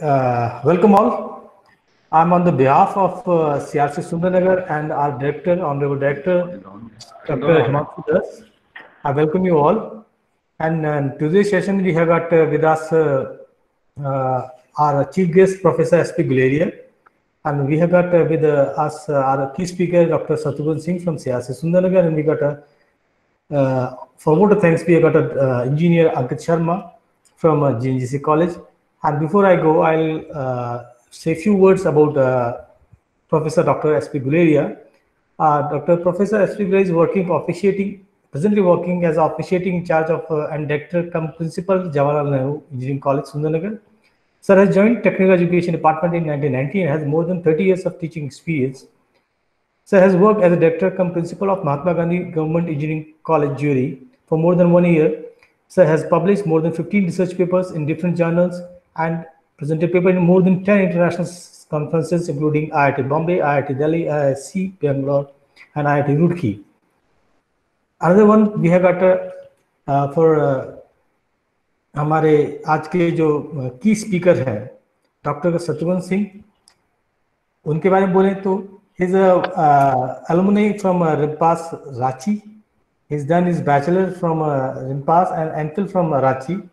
Uh, welcome all. I'm on the behalf of uh, CRC Sundarnagar and our director, Honorable Director, Dr. Himanshu Das. I welcome you all. And uh, today's session, we have got uh, with us uh, uh, our chief guest, Professor S.P. Guleria. And we have got uh, with uh, us our key speaker, Dr. Satrughn Singh from CRC Sundarnagar. And we got a, uh, for thanks, we have got a uh, engineer, Ankit Sharma from uh, GNGC College. And before I go, I'll uh, say a few words about uh, Professor Dr. S.P. Guleria. Uh, Dr. Professor S.P. Guleria is working, officiating, presently working as officiating in charge of uh, and director cum principal Jawaharlal Nehru Engineering College, Sundarnagar. Sir has joined Technical Education Department in 1990 and has more than 30 years of teaching experience. Sir has worked as a director cum principal of Mahatma Gandhi Government Engineering College, Jury for more than one year. Sir has published more than 15 research papers in different journals and presented paper in more than 10 international conferences, including IIT Bombay, IIT Delhi, IISc Bangalore, and IIT Roorkee. Another one we have got uh, uh, for uh, हमारे आज के जो की speaker हैं doctor Shatrughan Singh उनके बारे में बोले तो is alumni from uh, Rimpas Rachi. He's done his bachelor from uh, Rimpas and MPhil from uh, Rachi.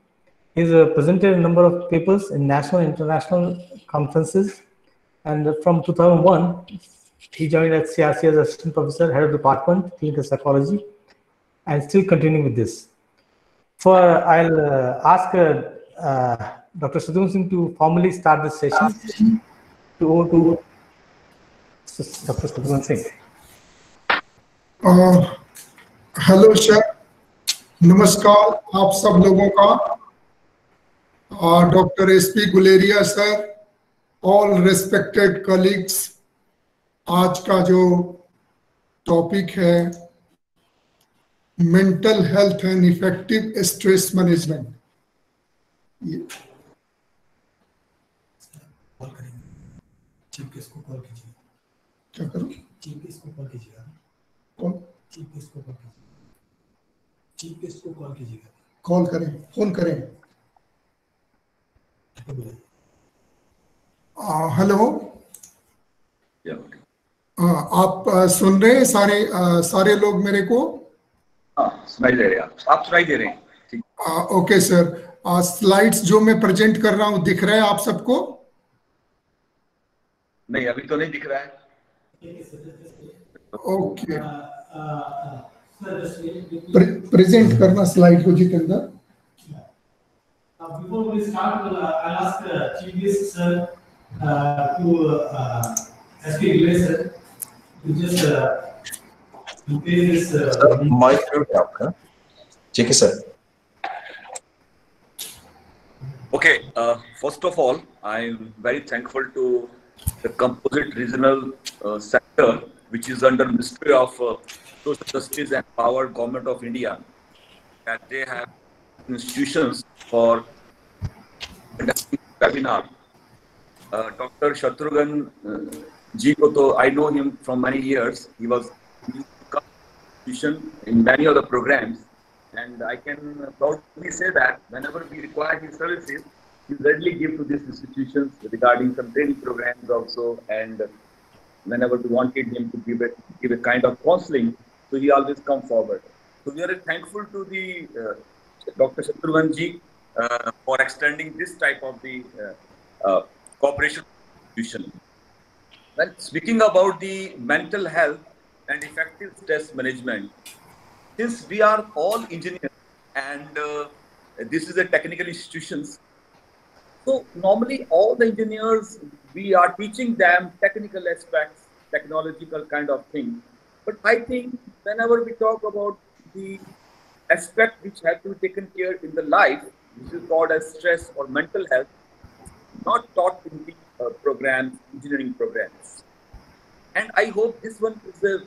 He's uh, presented a number of papers in national and international conferences. And from 2001, he joined at CRC as assistant professor, head of department, clinical psychology, and still continuing with this. For I'll uh, ask uh, uh, Dr. Sadhu Singh to formally start this session. To over to S- Dr. Sadhu Singh. A, hello sir नमस्कार आप सब लोगों का doctor S P Guleria sir all respected colleagues आज का जो topic है mental health and effective stress management call chief guest को कॉल कीजिए। क्या करूँ? चीफ गेस्ट को कॉल कीजिएगा कौन? चीफ गेस्ट को कॉल कीजिए। चीफ गेस्ट को कॉल कीजिएगा। कॉल करें फ़ोन करें। हेलो। या आप सुन रहे हैं सारे सारे लोग मेरे को? हाँ सुनाई दे रहे हैं आप। आप सुनाई दे रहे हैं। Okay sir. स्लाइड्स जो मैं प्रेजेंट कर रहा हूँ दिख रहा है आप सबको? नहीं अभी तो नहीं दिख रहा है। ओके। प्रेजेंट करना स्लाइड को Jitendra Uh, before we start, uh, I'll ask uh, Chief Guest Sir uh, to uh, SP Gilay sir to just uh, to play this. Uh, mic mute है आपका ठीक है sir Okay, uh, first of all, I'm very thankful to the Composite Regional uh, Sector, which is under Ministry of uh, Social Justice and Power, Government of India, that they have institutions for conducting webinar. Uh, Dr. Shatrughan uh, ji ko I know him from many years. He was in many of the programs, and I can proudly say that whenever we require his services, he readily give to these institutions regarding some training programs also, and whenever we wanted him to give a give a kind of counseling, so he always come forward. So we are thankful to the uh, Dr. Shatrughan ji for extending this type of the uh, uh, cooperation institution. Well, speaking about the mental health and effective stress management, since we are all engineers and uh, this is a technical institutions, so normally all the engineers we are teaching them technical aspects, technological kind of thing. But I think whenever we talk about the aspect which have to be taken care in the life, which is called as stress or mental health, not taught in the uh, programs, engineering programs. And I hope this one is a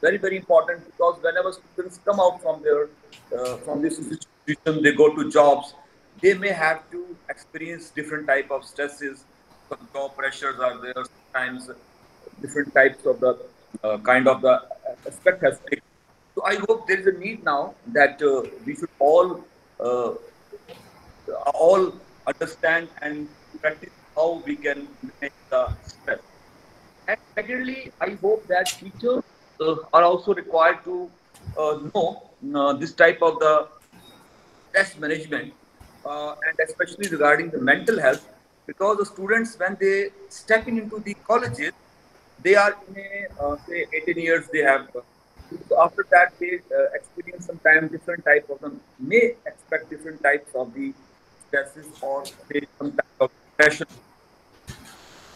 very, very important because whenever students come out from their uh, from this institution, they go to jobs, they may have to experience different type of stresses. Some job pressures are there. Sometimes different types of the uh, kind of the aspect has taken. So I hope there is a need now that uh, we should all uh, all understand and practice how we can manage the stress. And secondly, I hope that teachers uh, are also required to uh, know uh, this type of the stress management uh, and especially regarding the mental health because the students when they stepping into the colleges they are in a uh, say 18 years they have so after that they uh, experience sometimes different type of them may expect different types of the or say some type of depression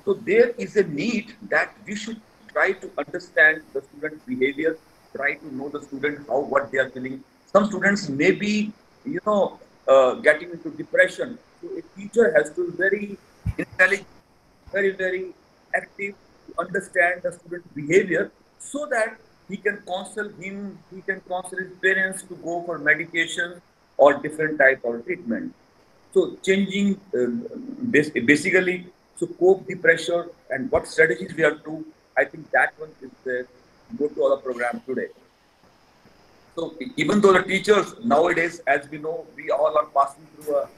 so there is a need that we should try to understand the student's behavior try to know the student how what they are feeling some students may be you know uh, getting into depression. So a teacher has to be very intelligent, very, very active to understand the student's behavior so that he can counsel him, he can counsel his parents to go for medication or different type of treatment. So changing uh, basically to cope the pressure and what strategies we have to, I think that one is the go to our program today. So even though the teachers nowadays, as we know, we all are passing through a,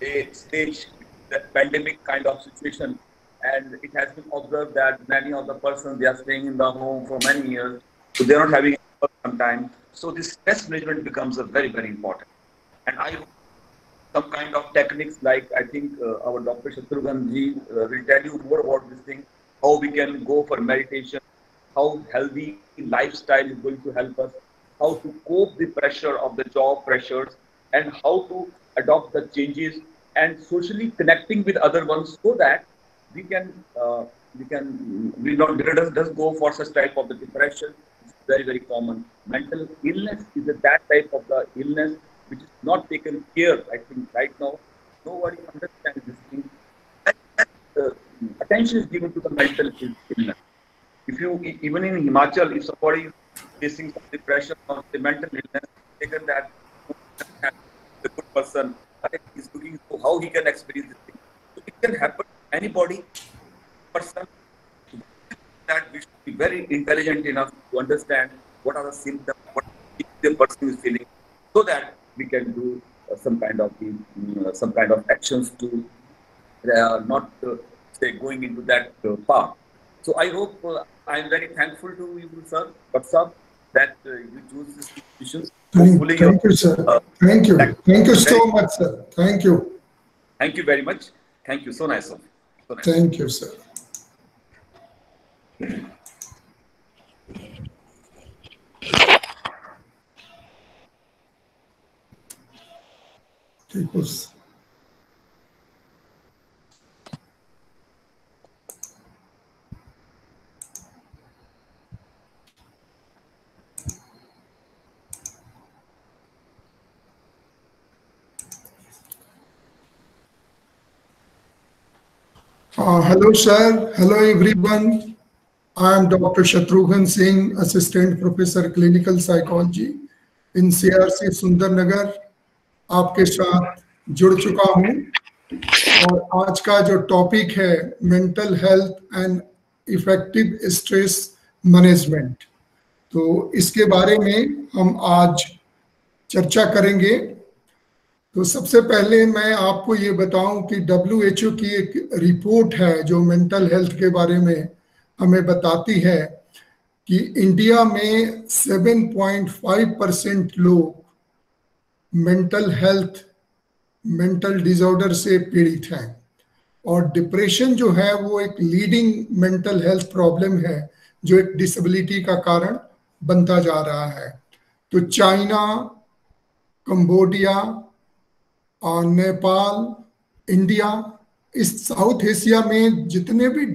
a stage, the pandemic kind of situation, and it has been observed that many of the persons they are staying in the home for many years, so they are not having some time. So this stress management becomes a very very important, and I some kind of techniques like I think uh, our Dr. Shatrughan ji uh, will tell you more about this thing, how we can go for meditation, how healthy lifestyle is going to help us how to cope the pressure of the job pressures and how to adopt the changes and socially connecting with other ones so that we can uh, we can we not does does go for such type of the depression it's very very common mental illness is that type of the illness which is not taken care i think right now. Nobody understands this thing. Uh, attention is given to the mental illness. If you even in himachal if somebody is facing some depression or the mental illness, taken that the good person. Is looking to how he can experience this thing. So it can happen to anybody, person that we should be very intelligent enough to understand what are the symptoms, what the person is feeling, so that we can do uh, some kind of uh, some kind of actions to uh, not uh, say going into that uh, path. So I hope uh, I'm very thankful to you, sir, but sir, that uh, you choose this decision. Thank, thank you, sir. Thank you. Thank you so much, sir. Thank you. Thank you very much. Thank you. So nice, sir. So nice. Thank you, sir. Uh, hello, sir. Hello, everyone. I am Dr. Shatrughan Singh, Assistant Professor Clinical Psychology in CRC Sundarnagar, आपके साथ जुड़ चुका हूँ। और आज का जो topic है mental health and effective stress management तो इसके बारे में हम आज चर्चा करेंगे। तो सबसे पहले मैं आपको ये बताऊँ कि डब्ल्यू एच ओ की एक रिपोर्ट है, जो मेंटल हेल्थ के बारे में हमें बताती है कि इंडिया में 7.5 परसेंट लोग मेंटल हेल्थ मेंटल डिसऑर्डर से पीड़ित हैं। और डिप्रेशन जो है, वो एक लीडिंग मेंटल हेल्थ प्रॉब्लम है, जो एक डिसेबिलिटी का कारण बनता जा रहा है। तो चाइना, कंबोडिया, और नेपाल, इंडिया, इस साउथ एशिया में जितने भी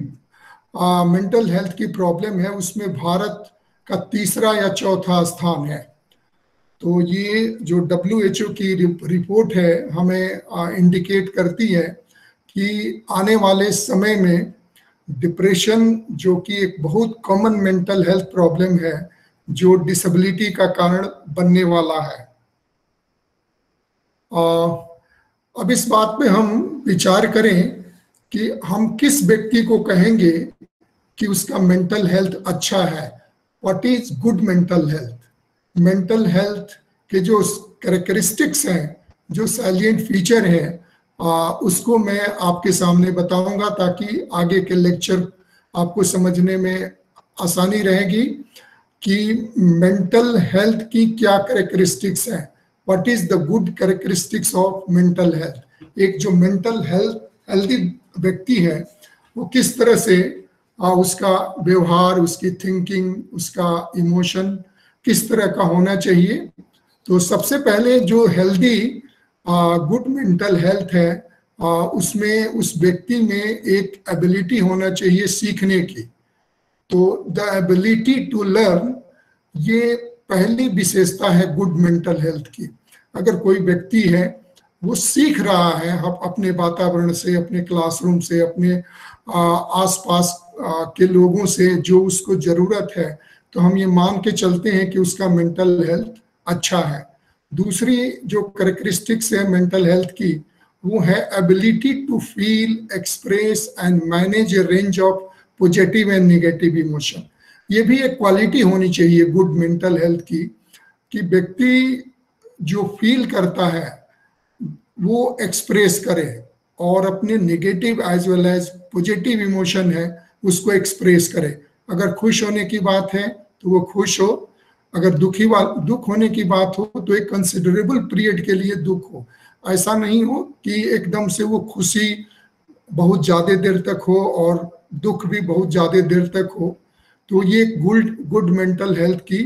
मेंटल हेल्थ की प्रॉब्लम है, उसमें भारत का तीसरा या चौथा स्थान है। तो ये जो ओ की रिपोर्ट है हमें इंडिकेट करती है कि आने वाले समय में डिप्रेशन जो कि एक बहुत कॉमन मेंटल हेल्थ प्रॉब्लम है जो डिसेबिलिटी का कारण बनने वाला है। आ, अब इस बात पे हम विचार करें कि हम किस व्यक्ति को कहेंगे कि उसका मेंटल हेल्थ अच्छा है। What is good mental health mental health के जो करेक्टरिस्टिक्स हैं जो सैलियंट फीचर हैं आ, उसको मैं आपके सामने बताऊँगा ताकि आगे के लेक्चर आपको समझने में आसानी रहेगी कि मेंटल हेल्थ की क्या करेक्टरिस्टिक्स हैं। What is the good characteristics of mental health एक जो मेंटल हेल्थ हेल्दी व्यक्ति है वो किस तरह से आ, उसका व्यवहार उसकी थिंकिंग उसका इमोशन किस तरह का होना चाहिए? तो सबसे पहले जो हेल्दी गुड मेंटल हेल्थ है आ, उसमें उस व्यक्ति में एक एबिलिटी होना चाहिए सीखने की। तो द एबिलिटी टू लर्न ये पहली विशेषता है गुड मेंटल हेल्थ की। अगर कोई व्यक्ति है वो सीख रहा है अपने वातावरण से अपने क्लासरूम से अपने आसपास के लोगों से जो उसको ज़रूरत है तो हम ये मान के चलते हैं कि उसका मेंटल हेल्थ अच्छा है। दूसरी जो करेक्टरिस्टिक्स है मेंटल हेल्थ की, वो है ability to feel express and manage a range of positive and negative emotion ये भी एक क्वालिटी होनी चाहिए गुड मेंटल हेल्थ की, कि व्यक्ति जो फील करता है, वो एक्सप्रेस करे और अपने negative as well as positive emotion है, उसको एक्सप्रेस करे। अगर खुश होने की बात है तो वो खुश हो। अगर दुखी दुख होने की बात हो तो एक कंसिडरेबल पीरियड के लिए दुख हो। ऐसा नहीं हो कि एकदम से वो खुशी बहुत ज़्यादा देर तक हो और दुख भी बहुत ज़्यादा देर तक हो। तो ये गुड गुड मेंटल हेल्थ की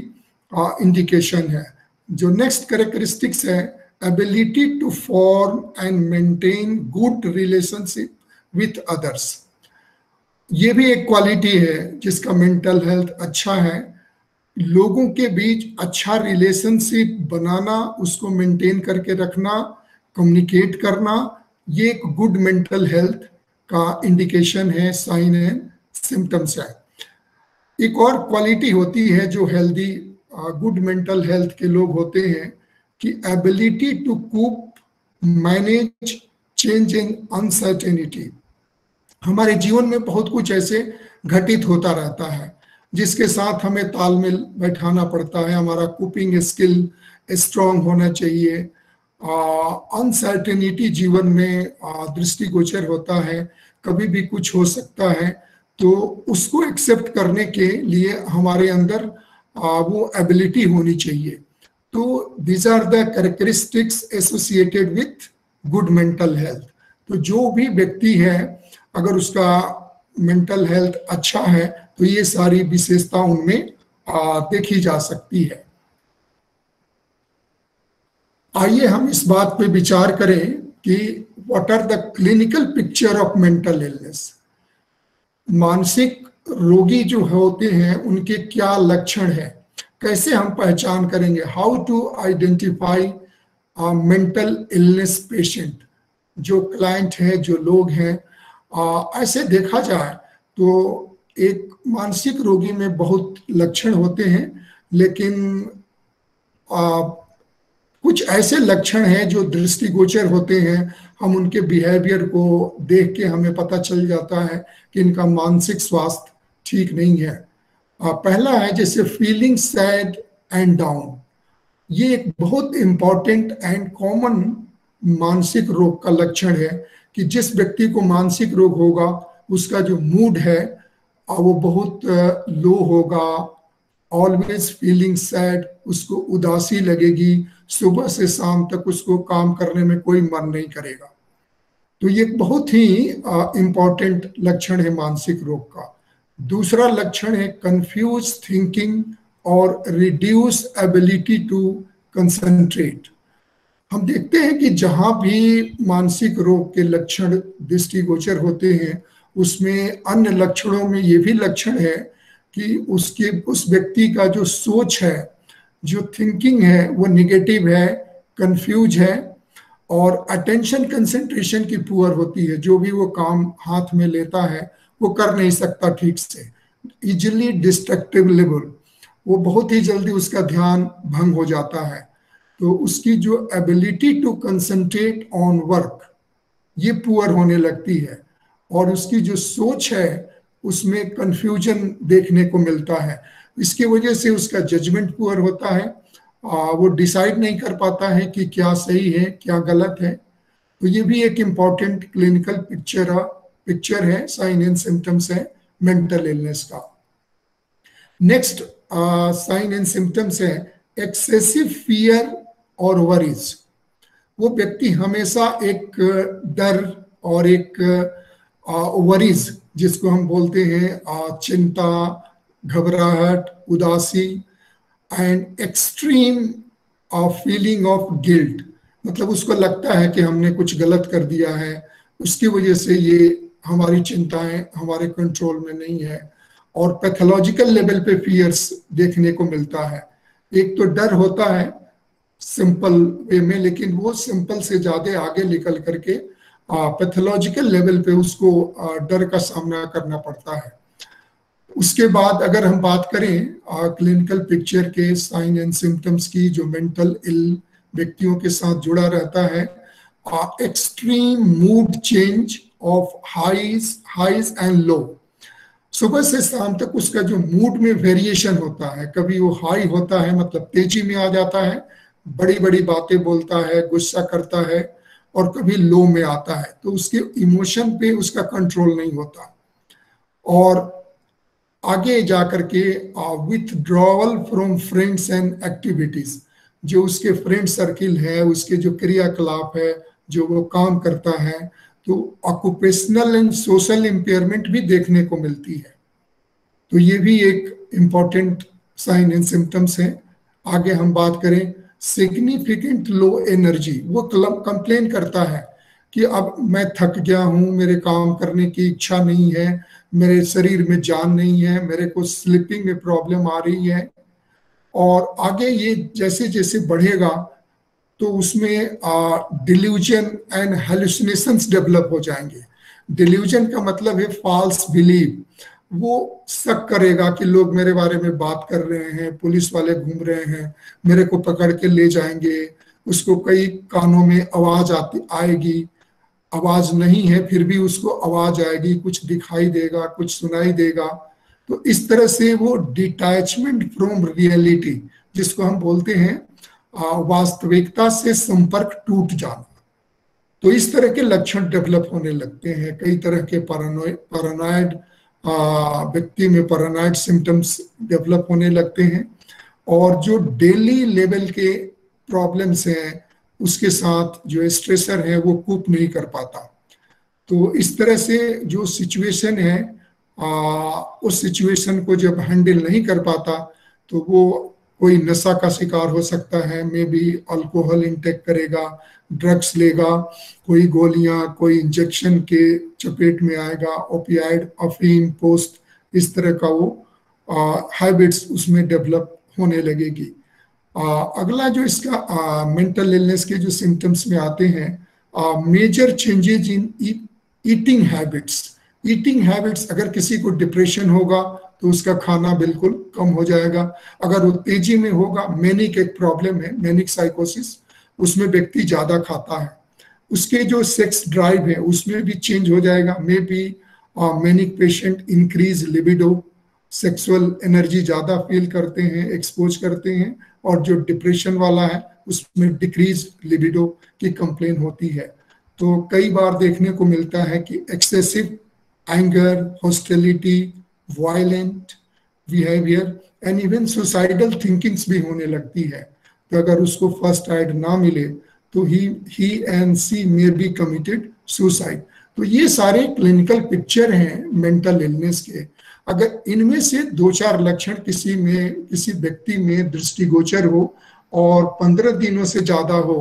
इंडिकेशन है। जो नेक्स्ट करेक्टरिस्टिक्स है ability to form and maintain good relationship with others ये भी एक क्वालिटी है जिसका मेंटल हेल्थ अच्छा है। लोगों के बीच अच्छा रिलेशनशिप बनाना, उसको मेंटेन करके रखना कम्युनिकेट करना, ये एक गुड मेंटल हेल्थ का इंडिकेशन है साइन एंड सिम्टम्स है। एक और क्वालिटी होती है जो हेल्दी गुड मेंटल हेल्थ के लोग होते हैं कि ability to cope manage change in uncertainty हमारे जीवन में बहुत कुछ ऐसे घटित होता रहता है। जिसके साथ हमें तालमेल बैठाना पड़ता है हमारा कुपिंग स्किल स्ट्रांग होना चाहिए। अनसर्टेनिटी जीवन में दृष्टिगोचर होता है कभी भी कुछ हो सकता है तो उसको एक्सेप्ट करने के लिए हमारे अंदर आ, वो एबिलिटी होनी चाहिए। तो these are the characteristics associated with good mental health तो जो भी व्यक्ति है अगर उसका मेंटल हेल्थ अच्छा है तो ये सारी विशेषता उनमें देखी जा सकती है। आइए हम इस बात पे विचार करें कि what are the clinical picture of mental illness मानसिक रोगी जो होते हैं, उनके क्या लक्षण है? कैसे हम पहचान करेंगे? How to identify mental illness patient जो क्लाइंट है, जो लोग हैं uh, ऐसे देखा जाए तो एक मानसिक रोगी में बहुत लक्षण होते हैं लेकिन आ, कुछ ऐसे लक्षण हैं जो दृष्टिगोचर होते हैं। हम उनके बिहेवियर को देख के हमें पता चल जाता है कि इनका मानसिक स्वास्थ्य ठीक नहीं है। आ, पहला है जैसे फीलिंग सैड एंड डाउन ये एक बहुत इंपॉर्टेंट एंड कॉमन मानसिक रोग का लक्षण है। कि जिस व्यक्ति को मानसिक रोग होगा, उसका जो मूड है वो बहुत लो होगा ऑलवेज फीलिंग सैड उसको उदासी लगेगी, सुबह से शाम तक उसको काम करने में कोई मन नहीं करेगा। तो ये बहुत ही इंपॉर्टेंट लक्षण है मानसिक रोग का। दूसरा लक्षण है कंफ्यूज थिंकिंग और रिड्यूस एबिलिटी टू कंसंट्रेट हम देखते हैं कि जहाँ भी मानसिक रोग के लक्षण दृष्टिगोचर होते हैं, उसमें अन्य लक्षणों में ये भी लक्षण है कि उसके, उस व्यक्ति का जो सोच है, जो थिंकिंग है, वो निगेटिव है कंफ्यूज है और अटेंशन कंसेंट्रेशन की पुअर होती है। जो भी वो काम हाथ में लेता है, वो कर नहीं सकता ठीक से। इजिली डिस्ट्रक्टिव लेवल वो बहुत ही जल्दी उसका ध्यान भंग हो जाता है। तो उसकी जो ability to concentrate on work ये पुअर होने लगती है। और उसकी जो सोच है उसमें कंफ्यूजन देखने को मिलता है। इसकी वजह से उसका जजमेंट पुअर होता है। आ, वो डिसाइड नहीं कर पाता है कि क्या सही है क्या गलत है। तो ये भी एक इंपॉर्टेंट क्लिनिकल पिक्चर पिक्चर है साइन एंड सिम्टम्स है मेंटल इलनेस का। नेक्स्ट साइन एंड सिम्टम्स है एक्सेसिव फियर और वरीज वो व्यक्ति हमेशा एक डर और एक वरीज जिसको हम बोलते हैं चिंता, घबराहट, उदासी and extreme feeling of guilt मतलब उसको लगता है कि हमने कुछ गलत कर दिया है। उसकी वजह से ये हमारी चिंताएँ हमारे कंट्रोल में नहीं है और पैथोलॉजिकल लेवल पे फियर्स देखने को मिलता है। एक तो डर होता है सिंपल वे में, लेकिन वो सिंपल से ज़्यादा आगे निकल करके पैथोलॉजिकल लेवल पे उसको डर का सामना करना पड़ता है। उसके बाद अगर हम बात करें क्लिनिकल पिक्चर के साइन एंड सिम्टम्स की, जो मेंटल इल व्यक्तियों के साथ जुड़ा रहता है extreme mood change of highs highs and low सुबह से शाम तक उसका जो मूड में वेरिएशन होता है, कभी वो हाई होता है मतलब तेज़ी में आ जाता है बड़ी बड़ी बातें बोलता है, गुस्सा करता है और कभी लो में आता है। तो उसके इमोशन पे उसका कंट्रोल नहीं होता। और आगे जाकर के withdrawal from friends and activities जो उसके फ्रेंड सर्किल है, उसके जो क्रियाकलाप है, जो वो काम करता है तो ऑक्यूपेशनल एंड सोशल इंपेयरमेंट भी देखने को मिलती है। तो ये भी एक इंपॉर्टेंट साइन एंड सिम्टम्स है। आगे हम बात करें सिग्निफिकेंट लो एनर्जी वो कंप्लेन करता है कि अब मैं थक गया हूँ, मेरे काम करने की इच्छा नहीं है, मेरे शरीर में जान नहीं है, मेरे को स्लीपिंग में प्रॉब्लम आ रही है। और आगे ये जैसे जैसे बढ़ेगा तो उसमें डिल्यूजन एंड हेलुसिनेशन डेवलप हो जाएँगे। डिल्यूजन का मतलब है फॉल्स बिलीव वो शक करेगा कि लोग मेरे बारे में बात कर रहे हैं, पुलिस वाले घूम रहे हैं, मेरे को पकड़ के ले जाएँगे। उसको कई कानों में आवाज़ आती, आएगी। आवाज़ नहीं है, फिर भी उसको आवाज़ आएगी, कुछ दिखाई देगा, कुछ सुनाई देगा। तो इस तरह से वो डिटैचमेंट फ्रॉम रियलिटी जिसको हम बोलते हैं वास्तविकता से संपर्क टूट जाना। तो इस तरह के लक्षण डेवलप होने लगते हैं, कई तरह के पैरानॉइड व्यक्ति में पैरानाइड सिम्टम्स डेवलप होने लगते हैं और जो डेली लेवल के प्रॉब्लम्स हैं उसके साथ जो स्ट्रेसर है वो कूप नहीं कर पाता। तो इस तरह से जो सिचुएशन है आ, उस सिचुएशन को जब हैंडल नहीं कर पाता तो वो कोई नशा का शिकार हो सकता है मे बी अल्कोहल इंटेक करेगा ड्रग्स लेगा कोई गोलियाँ कोई इंजेक्शन के चपेट में आएगा ओपियाइड अफीम पोस्ट इस तरह का वो हैबिट्स उसमें डेवलप होने लगेगी। आ, अगला जो इसका मेंटल इलनेस के जो सिम्टम्स में आते हैं major changes in eating habits eating habits अगर किसी को डिप्रेशन होगा तो उसका खाना बिल्कुल कम हो जाएगा। अगर वो तेज़ी में होगा, मैनिक एक प्रॉब्लम है, मैनिक साइकोसिस उसमें व्यक्ति ज़्यादा खाता है। उसके जो सेक्स ड्राइव है, उसमें भी चेंज हो जाएगा। May be manic patient increase libido sexual energy ज़्यादा फील करते हैं एक्सपोज करते हैं, और जो डिप्रेशन वाला है, उसमें डिक्रीज लिबिडो की कंप्लेन होती है। तो कई बार देखने को मिलता है कि excessive anger hostility violent behaviour and even suicidal thinkings भी होने लगती है। तो अगर उसको फ़र्स्ट एड ना मिले तो he he and she may be committed suicide तो ये सारे क्लिनिकल पिक्चर हैं मेंटल इलनेस के। अगर इनमें से दो चार लक्षण किसी में, किसी व्यक्ति में दृष्टिगोचर हो और पंद्रह दिनों से ज़्यादा हो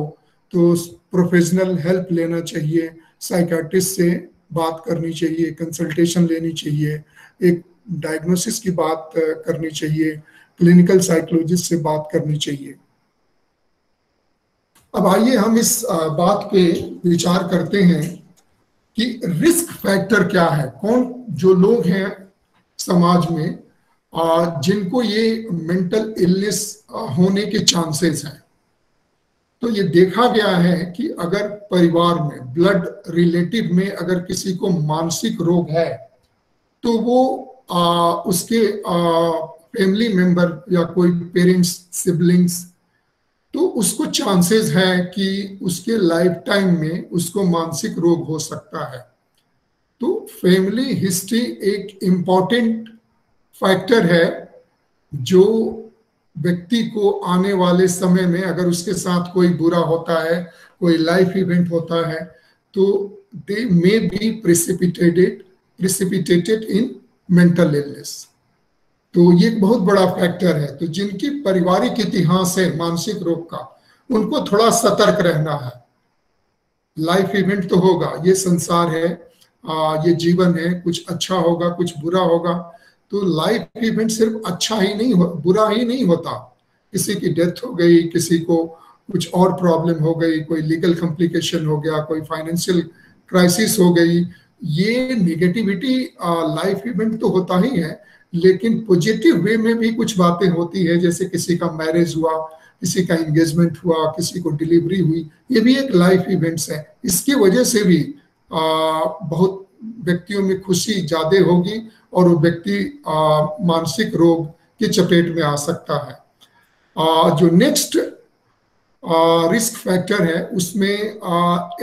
तो प्रोफेशनल हेल्प लेना चाहिए साइकाट्रिस्ट से बात करनी चाहिए कंसल्टेशन लेनी चाहिए, एक डायग्नोसिस की बात करनी चाहिए क्लिनिकल साइकोलॉजिस्ट से बात करनी चाहिए। अब आइए हम इस बात पे विचार करते हैं कि रिस्क फैक्टर क्या है? कौन, जो लोग हैं समाज में जिनको ये मेंटल इलनेस होने के चांसेस हैं। तो ये देखा गया है कि अगर परिवार में ब्लड रिलेटिव में अगर किसी को मानसिक रोग है तो वो आ, उसके फैमिली मेंबर या कोई पेरेंट्स सिबलिंग्स तो उसको चांसेस है कि उसके लाइफ टाइम में उसको मानसिक रोग हो सकता है। तो फैमिली हिस्ट्री एक इंपॉर्टेंट फैक्टर है जो व्यक्ति को आने वाले समय में अगर उसके साथ कोई बुरा होता है कोई लाइफ इवेंट होता है तो they may be precipitated precipitated in mental illness तो ये एक बहुत बड़ा फैक्टर है। तो जिनकी पारिवारिक इतिहास है मानसिक रोग का उनको थोड़ा सतर्क रहना है। लाइफ इवेंट तो होगा ये संसार है आ, ये जीवन है कुछ अच्छा होगा कुछ बुरा होगा। तो लाइफ इवेंट सिर्फ़ अच्छा ही नहीं हो बुरा ही नहीं होता। किसी की डेथ हो गई किसी को कुछ और प्रॉब्लम हो गई कोई लीगल कॉम्प्लिकेशन हो गया कोई फाइनेंशियल क्राइसिस हो गई ये निगेटिविटी लाइफ इवेंट तो होता ही है लेकिन पॉजिटिव वे में भी कुछ बातें होती है जैसे किसी का मैरिज हुआ किसी का एंगेजमेंट हुआ किसी को डिलीवरी हुई ये भी एक लाइफ इवेंट्स है। इसकी वजह से भी आ, बहुत व्यक्तियों में खुशी ज़्यादा होगी और वो व्यक्ति मानसिक रोग की चपेट में आ सकता है। आ, जो नेक्स्ट रिस्क फैक्टर है उसमें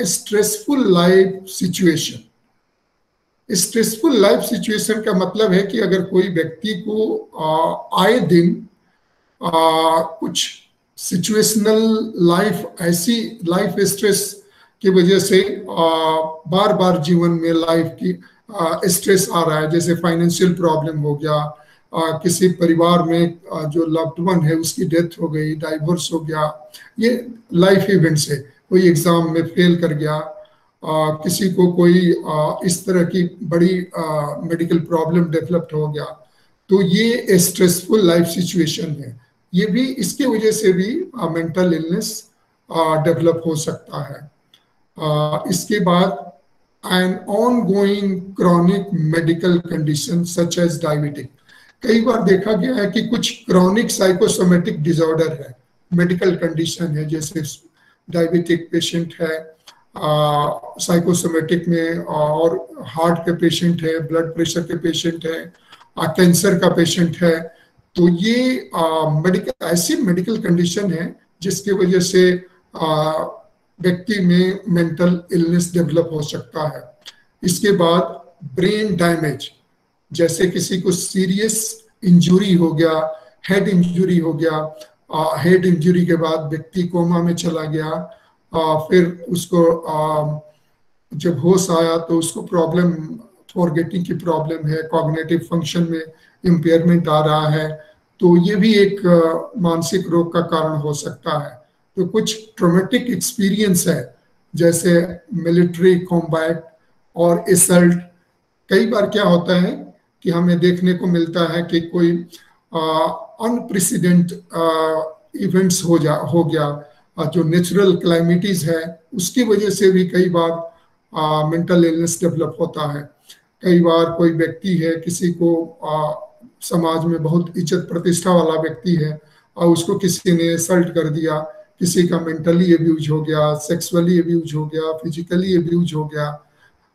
stressful life situation stressful life situation का मतलब है कि अगर कोई व्यक्ति को आए दिन आ, कुछ सिचुएशनल लाइफ ऐसी लाइफ स्ट्रेस की वजह से आ, बार बार जीवन में लाइफ की स्ट्रेस आ रहा है। जैसे फाइनेंशियल प्रॉब्लम हो गया आ, किसी परिवार में आ, जो लव्ड वन है उसकी डेथ हो गई डाइवोर्स हो गया ये लाइफ इवेंट्स है। कोई एग्ज़ाम में फेल कर गया आ, किसी को कोई आ, इस तरह की बड़ी मेडिकल प्रॉब्लम डेवलप्ड हो गया तो ये स्ट्रेसफुल लाइफ सिचुएशन है। ये भी इसके वजह से भी मेंटल इलनेस डेवलप हो सकता है। आ, इसके बाद an ongoing chronic medical condition such as diabetic कई बार देखा गया है कि कुछ क्रॉनिक साइकोसोमेटिक डिसऑर्डर है मेडिकल कंडीशन है जैसे डायबिटिक पेशेंट है साइकोसोमेटिक में और हार्ट के पेशेंट है ब्लड प्रेशर के पेशेंट है कैंसर का पेशेंट है। तो ये मेडिकल ऐसी मेडिकल कंडीशन है जिसकी वजह से व्यक्ति में मेंटल इलनेस डेवलप हो सकता है। इसके बाद ब्रेन डैमेज जैसे किसी को सीरियस इंजुरी हो गया हेड इंजुरी हो गया हेड इंजुरी के बाद व्यक्ति कोमा में चला गया आ, फिर उसको जब होश आया तो उसको प्रॉब्लम फॉरगेटिंग की प्रॉब्लम है कॉग्नेटिव फ़ंक्शन में इम्पेयरमेंट आ रहा है तो ये भी एक मानसिक रोग का कारण हो सकता है। तो कुछ ट्रोमेटिक एक्सपीरियंस है जैसे मिलिट्री कॉम्बैट और असल्ट कई बार क्या होता है कि हमें देखने को मिलता है कि कोई अनप्रेसिडेंट इवेंट्स हो जा हो गया। जो नेचुरल क्लाइमेटीज है उसकी वजह से भी कई बार मेंटल इलनेस डेवलप होता है। कई बार कोई व्यक्ति है किसी को आ, समाज में बहुत इज़्ज़त प्रतिष्ठा वाला व्यक्ति है और उसको किसी ने सल्ट कर दिया किसी का मेंटली अब्यूज हो गया सेक्सुअली अब्यूज हो गया फिजिकली अब्यूज हो गया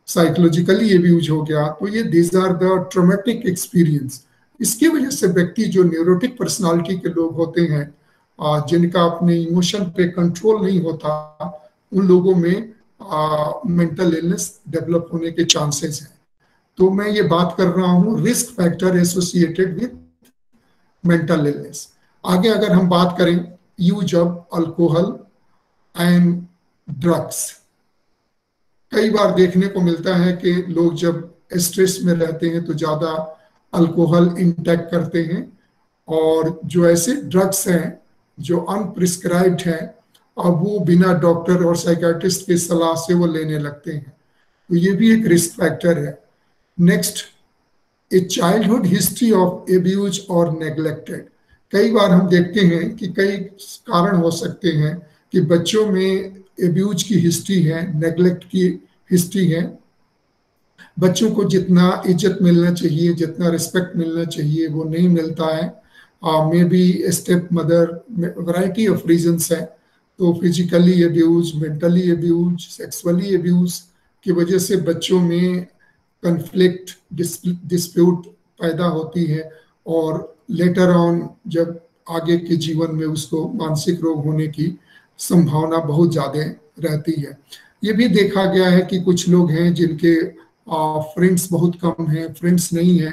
साइकोलॉजिकली अब्यूज हो गया तो ये these are the traumatic experience इसकी वजह से व्यक्ति जो न्यूरोटिक पर्सनालिटी के लोग होते हैं जिनका अपने इमोशन पे कंट्रोल नहीं होता, उन लोगों में मेंटल इलनेस डेवलप होने के चांसेस हैं। तो मैं ये बात कर रहा हूँ risk factor associated with mental illness आगे अगर हम बात करें use of alcohol and drugs कई बार देखने को मिलता है कि लोग जब स्ट्रेस में रहते हैं तो ज़्यादा अल्कोहल इंटेक करते हैं और जो ऐसे ड्रग्स हैं जो अनप्रिस्क्राइब्ड हैं और वो बिना डॉक्टर और साइकाट्रिस्ट की सलाह से वो लेने लगते हैं। तो ये भी एक रिस्क फैक्टर है। Next a childhood history of abuse और नेग्लेक्टेड कई बार हम देखते हैं कि कई कारण हो सकते हैं कि बच्चों में एब्यूज की हिस्ट्री है नेग्लेक्ट की हिस्ट्री है। बच्चों को जितना इज़्ज़त मिलना चाहिए, जितना रिस्पेक्ट मिलना चाहिए, वो नहीं मिलता है। Maybe step mother variety of reasons है. तो physically abuse mentally abuse sexually abuse की वजह से बच्चों में कंफ्लिक्ट डिस्प्यूट पैदा होती है और लेटर ऑन जब आगे के जीवन में उसको मानसिक रोग होने की संभावना बहुत ज़्यादा रहती है। ये भी देखा गया है कि कुछ लोग हैं जिनके फ्रेंड्स बहुत कम हैं फ्रेंड्स नहीं है।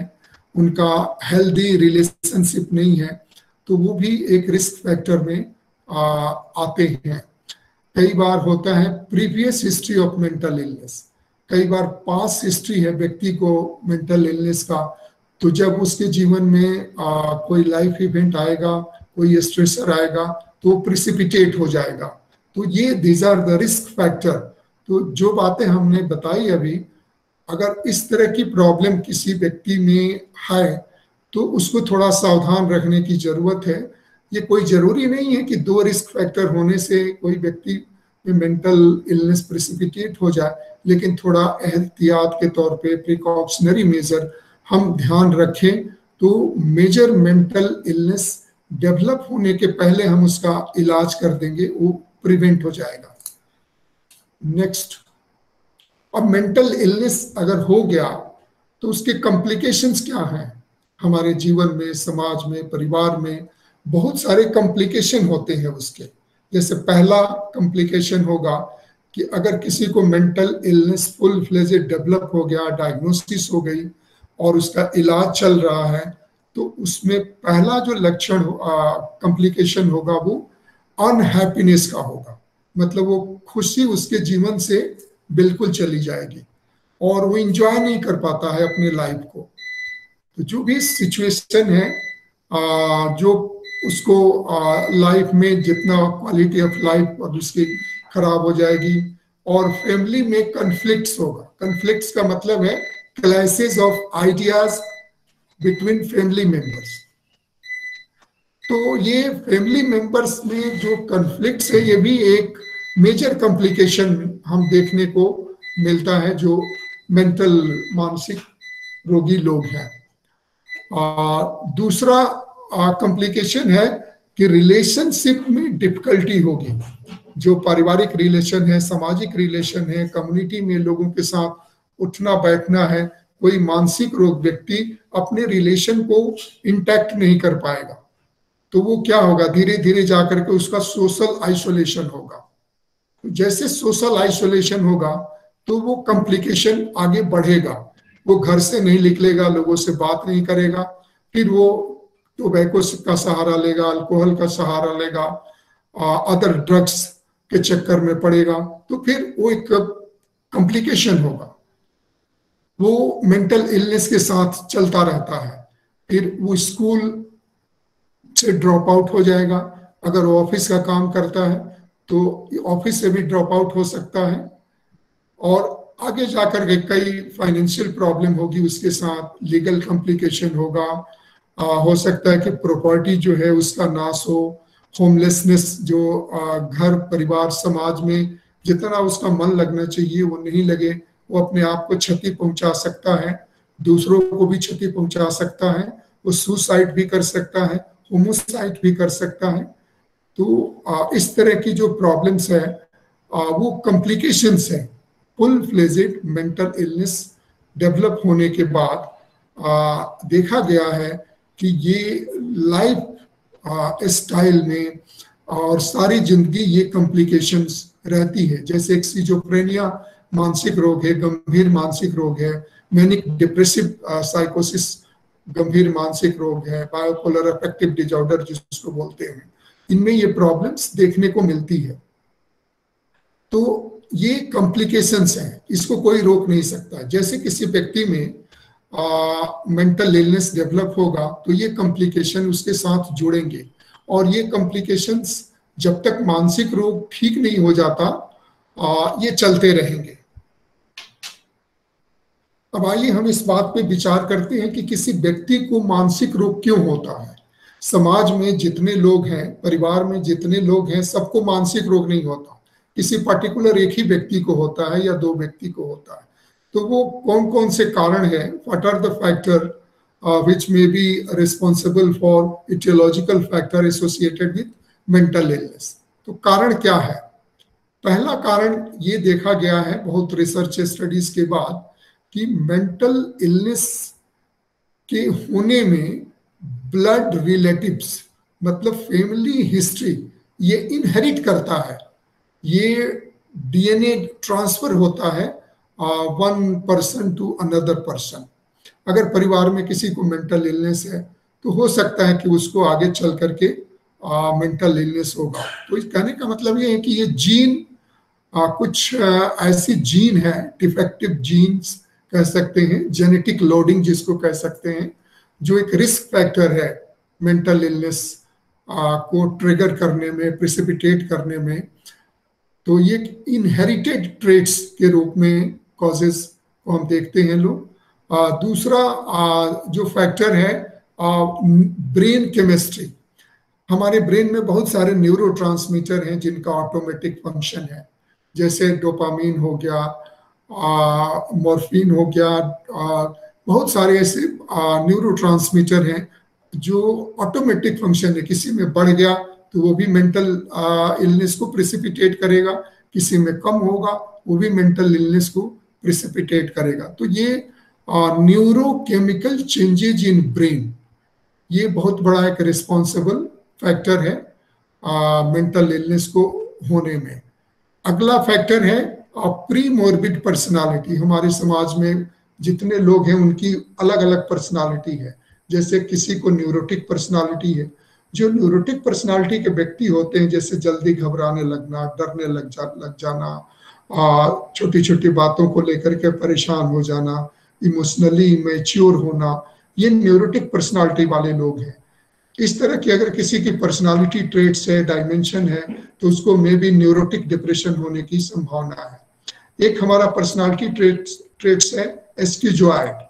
उनका हेल्दी रिलेशनशिप नहीं है तो वो भी एक रिस्क फैक्टर में आ, आते हैं। कई बार होता है previous history of mental illness कई बार पास हिस्ट्री है व्यक्ति को मेंटल इलनेस का तो जब उसके जीवन में आ, कोई लाइफ इवेंट आएगा कोई स्ट्रेसर आएगा तो प्रिसिपिटेट हो जाएगा। तो ये these are the risk factor तो जो बातें हमने बताई अभी अगर इस तरह की प्रॉब्लम किसी व्यक्ति में है तो उसको थोड़ा सावधान रखने की ज़रूरत है। ये कोई ज़रूरी नहीं है कि दो रिस्क फैक्टर होने से कोई व्यक्ति में मेंटल इलनेस प्रेसिपिटेट हो जाए, लेकिन थोड़ा एहतियात के तौर पे प्रिकॉशनरी मेजर हम ध्यान रखें तो मेजर मेंटल इलनेस डेवलप होने के पहले हम उसका इलाज कर देंगे, वो प्रिवेंट हो जाएगा। नेक्स्ट अब मेंटल इलनेस अगर हो गया तो उसके कॉम्प्लिकेशंस क्या हैं? हमारे जीवन में, समाज में, परिवार में बहुत सारे कॉम्प्लिकेशन होते हैं उसके। जैसे पहला कॉम्प्लिकेशन होगा कि अगर किसी को mental illness full fledged develop हो गया डायग्नोसिस हो गई और उसका इलाज चल रहा है तो उसमें पहला जो लक्षण कॉम्प्लिकेशन होगा वो अनहैप्पीनेस का होगा। मतलब वो खुशी उसके जीवन से बिल्कुल चली जाएगी और वो इंजॉय नहीं कर पाता है अपने लाइफ को। तो जो भी सिचुएशन है जो उसको लाइफ में जितना क्वालिटी ऑफ़ लाइफ और उसकी खराब हो जाएगी और फैमिली में कन्फ्लिक्ट्स होगा। कन्फ्लिक्ट्स का मतलब है clashes of ideas between family members तो ये फैमिली मेंबर्स में जो कन्फ्लिक्ट्स है, ये भी एक मेजर कॉम्प्लिकेशन हम देखने को मिलता है जो मेंटल मानसिक रोगी लोग हैं। दूसरा कॉम्प्लिकेशन है कि रिलेशनशिप में डिफिकल्टी होगी। जो पारिवारिक रिलेशन है, सामाजिक रिलेशन है कम्युनिटी में लोगों के साथ उठना, बैठना है, कोई मानसिक रोग व्यक्ति अपने रिलेशन को इंटैक्ट नहीं कर पाएगा। तो वो क्या होगा? धीरे धीरे जाकर के उसका सोशल आइसोलेशन होगा। जैसे सोशल आइसोलेशन होगा तो वो कॉम्प्लिकेशन आगे बढ़ेगा। वो घर से नहीं निकलेगा, लोगों से बात नहीं करेगा। फिर वो टोबैको का सहारा लेगा अल्कोहल का सहारा लेगा अदर ड्रग्स के चक्कर में पड़ेगा। तो फिर वो एक कॉम्प्लिकेशन होगा। वो मेंटल इलनेस के साथ चलता रहता है। फिर वो स्कूल से ड्रॉप आउट हो जाएगा। अगर वो ऑफ़िस का काम करता है तो ऑफ़िस से भी ड्रॉप आउट हो सकता है। और आगे जाकर के कई फाइनेंशियल प्रॉब्लम होगी उसके साथ लीगल कॉम्प्लिकेशन होगा। आ, हो सकता है कि प्रॉपर्टी जो है उसका नाश हो। होमलेसनेस जो आ, घर परिवार समाज में जितना उसका मन लगना चाहिए वो नहीं लगे वो अपने आप को क्षति पहुँचा सकता है। दूसरों को भी क्षति पहुँचा सकता है। वो सुसाइड भी कर सकता है होमोसाइड भी कर सकता है। तो इस तरह की जो प्रॉब्लम्स है वो कॉम्प्लिकेशंस है। Full fledged mental illness develop होने के बाद देखा गया है कि ये लाइफ स्टाइल में और सारी ज़िंदगी ये कॉम्प्लिकेशंस रहती है। जैसे एक सीजोफ्रेनिया मानसिक रोग है, गंभीर मानसिक रोग है मैनिक डिप्रेसिव साइकोसिस गंभीर मानसिक रोग है बायोपोलर अफेक्टिव डिजॉर्डर जिसको बोलते हैं। इनमें ये प्रॉब्लम्स देखने को मिलती है। तो ये कॉम्प्लिकेशंस हैं इसको कोई रोक नहीं सकता। जैसे किसी व्यक्ति में मेंटल इलनेस डेवलप होगा तो ये कॉम्प्लिकेशन उसके साथ जुड़ेंगे। और ये कॉम्प्लिकेशंस जब तक मानसिक रोग ठीक नहीं हो जाता आ, ये चलते रहेंगे। अब आइए हम इस बात पे विचार करते हैं कि किसी व्यक्ति को मानसिक रोग क्यों होता है। समाज में जितने लोग हैं, परिवार में जितने लोग हैं, सबको मानसिक रोग नहीं होता। किसी पर्टिकुलर एक ही व्यक्ति को होता है या दो व्यक्ति को होता है। तो वो कौन कौन से कारण है? What are the factor which may be responsible for etiological factor associated with mental illness तो कारण क्या है? पहला कारण ये देखा गया है बहुत रिसर्च स्टडीज़ के बाद कि मेंटल इलनेस के होने में ब्लड रिलेटिव्स मतलब फैमिली हिस्ट्री ये इनहेरिट करता है। ये डीएनए ट्रांसफ़र होता है one person to another person अगर परिवार में किसी को मेंटल इलनेस है तो हो सकता है कि उसको आगे चल करके मेंटल इलनेस होगा। तो इस कहने का मतलब ये है कि ये जीन आ, कुछ आ, ऐसी जीन है डिफेक्टिव जीन्स कह सकते हैं जेनेटिक लोडिंग जिसको कह सकते हैं। जो एक रिस्क फैक्टर है मेंटल इलनेस को ट्रिगर करने में प्रिसिपिटेट करने में तो ये इनहेरिटेड ट्रेड्स के रूप में कॉजेस को हम देखते हैं लोग। दूसरा आ, जो फैक्टर है ब्रेन केमिस्ट्री हमारे ब्रेन में बहुत सारे न्यूरो हैं जिनका ऑटोमेटिक फ़ंक्शन है। जैसे डोपामीन हो गया मॉर्फिन हो गया बहुत सारे ऐसे न्यूरो ट्रांसमीटर हैं जो ऑटोमेटिक फ़ंक्शन है। किसी में बढ़ गया तो वो भी मेंटल इलनेस को प्रिसिपिटेट करेगा। किसी में कम होगा, वो भी मेंटल इलनेस को प्रिसिपिटेट करेगा। तो ये न्यूरोकेमिकल चेंजेज इन ब्रेन ये बहुत बड़ा एक रिस्पॉन्सिबल फैक्टर है मेंटल इलनेस को होने में। अगला फैक्टर है प्री मोर्बिड पर्सनालिटी हमारे समाज में जितने लोग हैं उनकी अलग अलग पर्सनालिटी है। जैसे किसी को न्यूरोटिक पर्सनालिटी है। जो न्यूरोटिक पर्सनालिटी के व्यक्ति होते हैं, जैसे जल्दी घबराने लगना, डरने लग जा, लग जाना छोटी छोटी बातों को लेकर के परेशान हो जाना इमोशनली मेच्योर होना, ये न्यूरोटिक पर्सनालिटी वाले लोग हैं। इस तरह की अगर किसी की पर्सनालिटी ट्रेट्स है डायमेंशन है तो उसको मे बी न्यूरोटिक डिप्रेशन होने की संभावना है। एक हमारा पर्सनालिटी ट्रेट्स ट्रेट्स है एस्क्यूजॉइड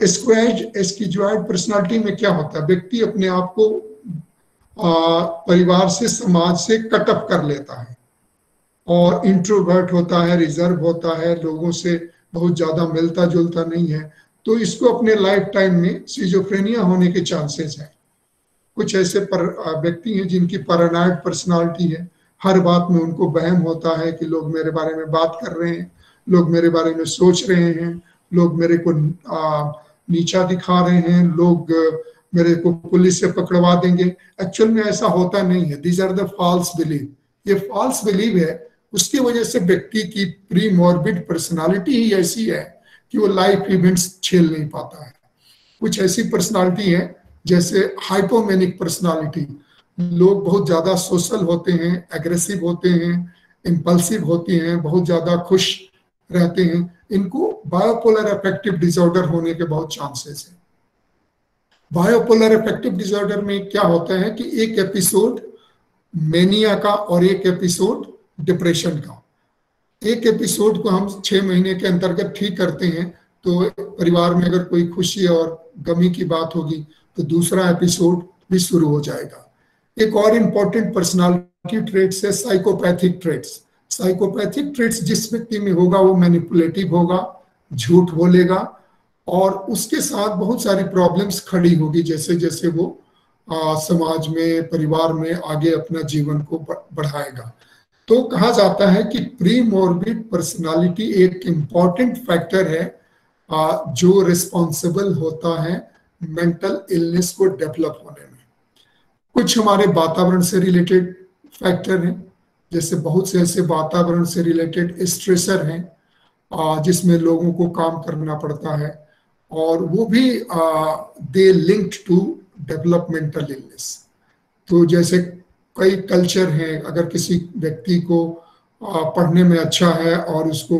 एस्क्वाइड एस्क्यूजॉइड पर्सनालिटी में क्या होता है? व्यक्ति अपने आप को परिवार से, समाज से कटअप कर लेता है। और इंट्रोवर्ट होता है रिज़र्व होता है, लोगों से बहुत ज़्यादा मिलता जुलता नहीं है। तो इसको अपने लाइफ टाइम में सीजोफ्रेनिया होने के चांसेस हैं। कुछ ऐसे पर व्यक्ति हैं जिनकी पैरानाइड पर्सनालिटी है। हर बात में उनको बहम होता है कि लोग मेरे बारे में बात कर रहे हैं, लोग मेरे बारे में सोच रहे हैं लोग मेरे को आ, नीचा दिखा रहे हैं लोग मेरे को पुलिस से पकड़वा देंगे। एक्चुअल में ऐसा होता नहीं है। These are the false belief ये फॉल्स बिलीव है उसकी वजह से व्यक्ति की प्री मॉर्बिड पर्सनालिटी ही ऐसी है कि वो लाइफ इवेंट्स झेल नहीं पाता है। कुछ ऐसी पर्सनालिटी है जैसे हाइपोमेनिक पर्सनालिटी लोग बहुत ज़्यादा सोशल होते हैं एग्रेसिव होते हैं इम्पल्सिव होते हैं बहुत ज़्यादा खुश रहते हैं। इनको बायोपोलर अफेक्टिव डिसऑर्डर होने के बहुत चांसेस हैं। बायोपोलर अफेक्टिव डिसऑर्डर में क्या होता है कि एक एपिसोड मेनिया का और एक एपिसोड डिप्रेशन का। एक एपिसोड को हम छह महीने के अंतर्गत ठीक करते हैं तो परिवार में अगर कोई खुशी और गमी की बात होगी तो दूसरा एपिसोड भी शुरू हो जाएगा। एक और इम्पोर्टेंट पर्सनालिटी ट्रेट्स है साइकोपैथिक ट्रेट्स साइकोपैथिक ट्रेट्स जिस व्यक्ति में होगा वो मैनिपुलेटिव होगा झूठ बोलेगा और उसके साथ बहुत सारी प्रॉब्लम्स खड़ी होगी जैसे जैसे वो आ, समाज में परिवार में आगे अपना जीवन को बढ़ाएगा। तो कहा जाता है कि प्री मोर्बिड पर्सनालिटी एक इंपॉर्टेंट फैक्टर है आ, जो रिस्पॉन्सिबल होता है मेंटल इलनेस को डेवलप होने में। कुछ हमारे वातावरण से रिलेटेड फैक्टर हैं। जैसे बहुत से ऐसे वातावरण से रिलेटेड स्ट्रेसर हैं जिसमें लोगों को काम करना पड़ता है। और वो भी they linked to developmental illness तो जैसे कई कल्चर हैं, अगर किसी व्यक्ति को पढ़ने में अच्छा है और उसको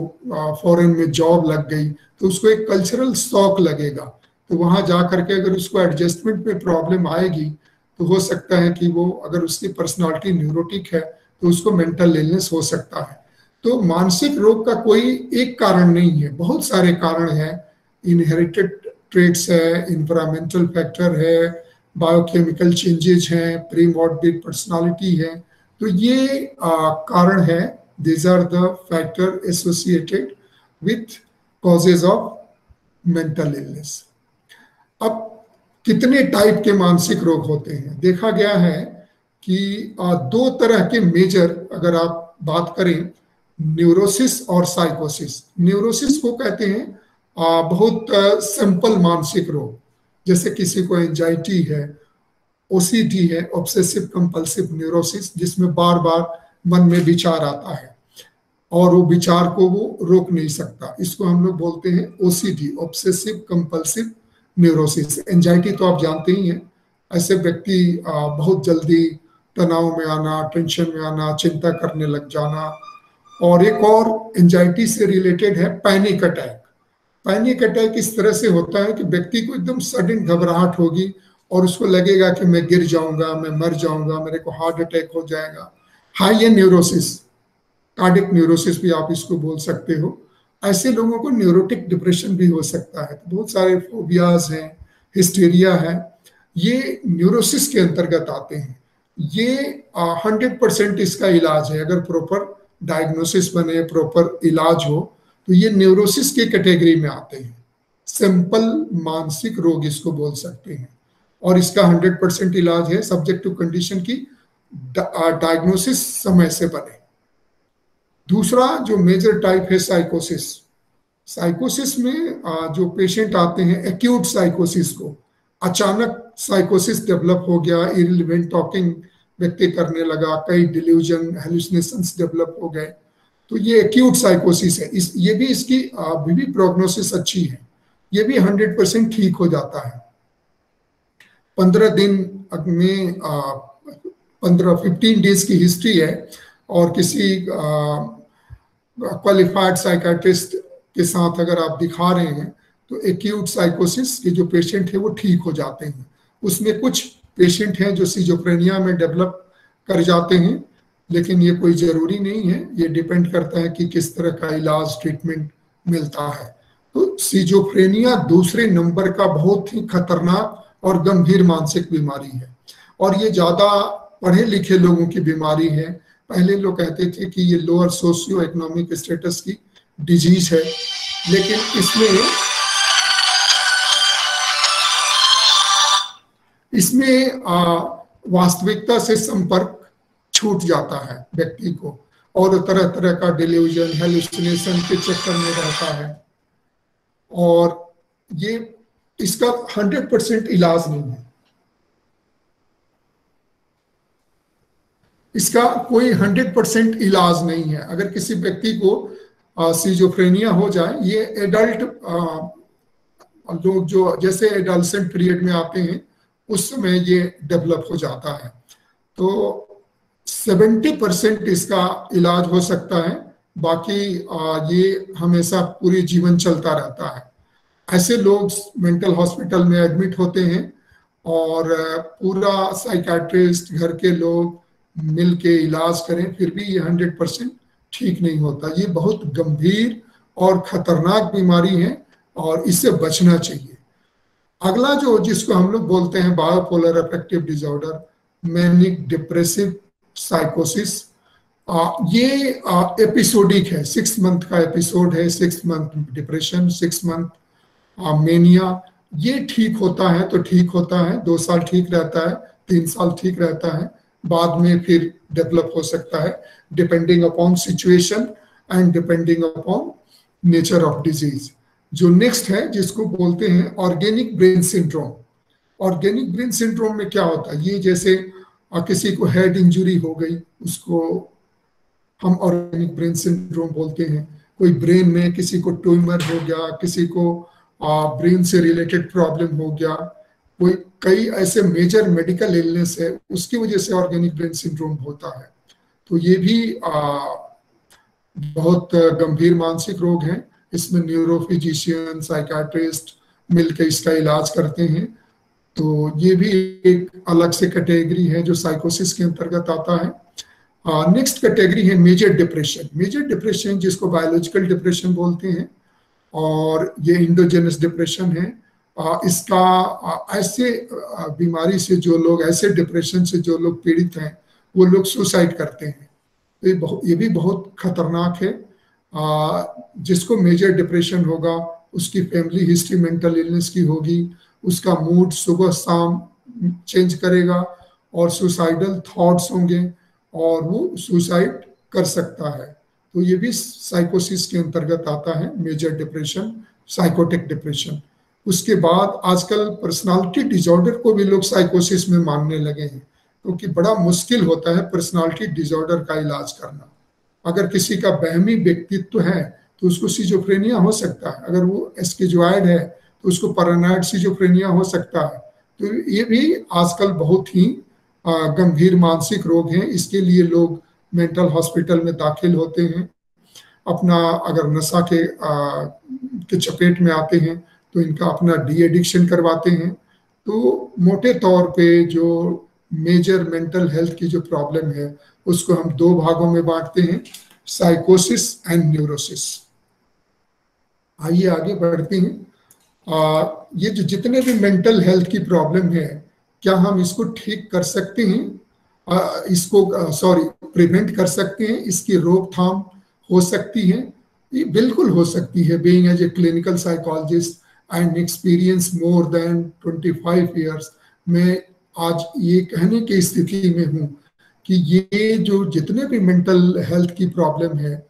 फॉरेन में जॉब लग गई तो उसको एक कल्चरल शौक लगेगा। तो वहाँ जा करके अगर उसको एडजस्टमेंट में प्रॉब्लम आएगी तो हो सकता है कि वो, अगर उसकी पर्सनालिटी न्यूरोटिक है तो उसको मेंटल इलनेस हो सकता है। तो मानसिक रोग का कोई एक कारण नहीं है। बहुत सारे कारण हैं। इनहेरिटेड ट्रेट्स है इन्वायरमेंटल फैक्टर है बायोकेमिकल चेंजेज हैं प्री मॉर्बिड पर्सनालिटी है। तो ये आ, कारण है। These are the factor associated with causes of mental illness अब कितने टाइप के मानसिक रोग होते हैं? देखा गया है कि दो तरह के मेजर अगर आप बात करें न्यूरोसिस और साइकोसिस न्यूरोसिस को कहते हैं बहुत सिंपल मानसिक रोग। जैसे किसी को एंजाइटी है ओसीडी है ऑब्सेसिव कंपल्सिव न्यूरोसिस जिसमें बार बार मन में विचार आता है। और वो विचार को वो रोक नहीं सकता। इसको हम लोग बोलते हैं OCD obsessive compulsive neurosis anxiety तो आप जानते ही हैं। ऐसे व्यक्ति बहुत जल्दी तनाव में आना टेंशन में आना, चिंता करने लग जाना। और एक और एंजाइटी से रिलेटेड है पैनिक अटैक पैनिक अटैक इस तरह से होता है कि व्यक्ति को एकदम सडन घबराहट होगी और उसको लगेगा कि मैं गिर जाऊँगा, मैं मर जाऊँगा, मेरे को हार्ट अटैक हो जाएगा। हाई ये न्यूरोसिस कार्डिक न्यूरोसिस भी आप इसको बोल सकते हो। ऐसे लोगों को न्यूरोटिक डिप्रेशन भी हो सकता है। तो बहुत सारे फोबियाज हैं हिस्टेरिया है। ये न्यूरोसिस के अंतर्गत आते हैं। ये हंड्रेड परसेंट इसका इलाज है। अगर प्रॉपर डायग्नोसिस बने प्रॉपर इलाज हो तो ये न्यूरोसिस की कैटेगरी में आते हैं। सिंपल मानसिक रोग इसको बोल सकते हैं। और इसका हंड्रेड परसेंट इलाज है सब्जेक्ट टू कंडीशन की डायग्नोसिस समय से बने। दूसरा जो मेजर टाइप है साइकोसिस साइकोसिस में जो पेशेंट आते हैं एक्यूट साइकोसिस को, अचानक साइकोसिस डेवलप हो गया इरिलीवेंट टॉकिंग व्यक्ति करने लगा, कई डिल्यूजन हेलुसिनेशन डेवलप हो गए। तो ये एक्यूट साइकोसिस है। इस, ये भी इसकी अभी भी प्रोग्नोसिस अच्छी है। ये भी हंड्रेड परसेंट ठीक हो जाता है। पंद्रह दिन में पंद्रह फिफ्टीन डेज़ की हिस्ट्री है और किसी क्वालिफाइड साइकाट्रिस्ट के साथ अगर आप दिखा रहे हैं तो एक्यूट साइकोसिस के जो पेशेंट है वो ठीक हो जाते हैं। उसमें कुछ पेशेंट हैं जो सीजोफ्रेनिया में डेवलप कर जाते हैं, लेकिन ये कोई ज़रूरी नहीं है। ये डिपेंड करता है कि किस तरह का इलाज ट्रीटमेंट मिलता है। तो सीजोफ्रेनिया दूसरे नंबर का बहुत ही खतरनाक और गंभीर मानसिक बीमारी है। और ये ज़्यादा पढ़े लिखे लोगों की बीमारी है। पहले लोग कहते थे कि ये लोअर सोशियो इकोनॉमिक स्टेटस की डिज़ीज़ है, लेकिन इसमें इसमें वास्तविकता से संपर्क छूट जाता है व्यक्ति को और तरह तरह का डिल्यूजन हेलुसिनेशन के चक्कर में रहता है। और ये, इसका हंड्रेड परसेंट इलाज नहीं है। इसका कोई हंड्रेड परसेंट इलाज नहीं है। अगर किसी व्यक्ति को सीजोफ्रेनिया हो जाए, ये एडल्ट लोग जो जैसे एडल्सेंट पीरियड में आते हैं उस समय ये डेवलप हो जाता है। तो 70 परसेंट इसका इलाज हो सकता है। बाकी ये हमेशा पूरी जीवन चलता रहता है। ऐसे लोग मेंटल हॉस्पिटल में एडमिट होते हैं और पूरा साइकाट्रिस्ट घर के लोग मिल के इलाज करें, फिर भी ये हंड्रेड परसेंट ठीक नहीं होता। ये बहुत गंभीर और खतरनाक बीमारी है और इससे बचना चाहिए। अगला जो जिसको हम लोग बोलते हैं bipolar affective disorder manic depressive साइकोसिस ये एपिसोडिक है। सिक्स मंथ का एपिसोड है six month depression six month mania ये ठीक होता है तो ठीक होता है, दो साल ठीक रहता है, तीन साल ठीक रहता है, बाद में फिर डेवलप हो सकता है depending upon situation and depending upon nature of disease जो नेक्स्ट है जिसको बोलते हैं organic brain syndrome organic brain syndrome में क्या होता है? ये जैसे किसी को हेड इंजुरी हो गई उसको हम ऑर्गेनिक ब्रेन सिंड्रोम बोलते हैं। कोई ब्रेन में किसी को ट्यूमर हो गया किसी को ब्रेन से रिलेटेड प्रॉब्लम हो गया कोई कई ऐसे मेजर मेडिकल इलनेस है उसकी वजह से ऑर्गेनिक ब्रेन सिंड्रोम होता है। तो ये भी आ, बहुत गंभीर मानसिक रोग है। इसमें न्यूरोफिजिशियन साइकाट्रिस्ट मिलकर इसका इलाज करते हैं। तो ये भी एक अलग से कैटेगरी है जो साइकोसिस के अंतर्गत आता है। नेक्स्ट कैटेगरी है मेजर डिप्रेशन मेजर डिप्रेशन जिसको बायोलॉजिकल डिप्रेशन बोलते हैं और ये इंडोजेनस डिप्रेशन है। आ, इसका ऐसे बीमारी से जो लोग ऐसे डिप्रेशन से जो लोग पीड़ित हैं वो लोग सुसाइड करते हैं। तो ये बहुत ये भी बहुत खतरनाक है। जिसको मेजर डिप्रेशन होगा, उसकी फैमिली हिस्ट्री मेंटल इलनेस की होगी, उसका मूड सुबह शाम चेंज करेगा और सुसाइडल थॉट्स होंगे और वो सुसाइड कर सकता है। तो ये भी साइकोसिस के अंतर्गत आता है मेजर डिप्रेशन साइकोटिक डिप्रेशन उसके बाद आजकल पर्सनालिटी डिजॉर्डर को भी लोग साइकोसिस में मानने लगे हैं, क्योंकि तो बड़ा मुश्किल होता है पर्सनालिटी डिजॉर्डर का इलाज करना। अगर किसी का बहमी व्यक्तित्व है तो उसको सीजोफ्रेनिया हो सकता है। अगर वो एस्केजॉइड है तो उसको पैरानाइड सीजोफ्रेनिया हो सकता है। तो ये भी आजकल बहुत ही गंभीर मानसिक रोग हैं। इसके लिए लोग मेंटल हॉस्पिटल में दाखिल होते हैं। अपना अगर नशा के आ, के चपेट में आते हैं तो इनका अपना डी एडिक्शन करवाते हैं। तो मोटे तौर पे जो मेजर मेंटल हेल्थ की जो प्रॉब्लम है उसको हम दो भागों में बांटते हैं साइकोसिस एंड न्यूरोसिस आइए आगे बढ़ते हैं। आ, ये जो जितने भी मेंटल हेल्थ की प्रॉब्लम है क्या हम इसको ठीक कर सकते हैं? आ, इसको सॉरी प्रिवेंट कर सकते हैं? इसकी रोकथाम हो सकती है? ये बिल्कुल हो सकती है। Being as a clinical psychologist and experience more than 25 years मैं आज ये कहने की स्थिति में हूँ कि ये जो जितने भी मेंटल हेल्थ की प्रॉब्लम है,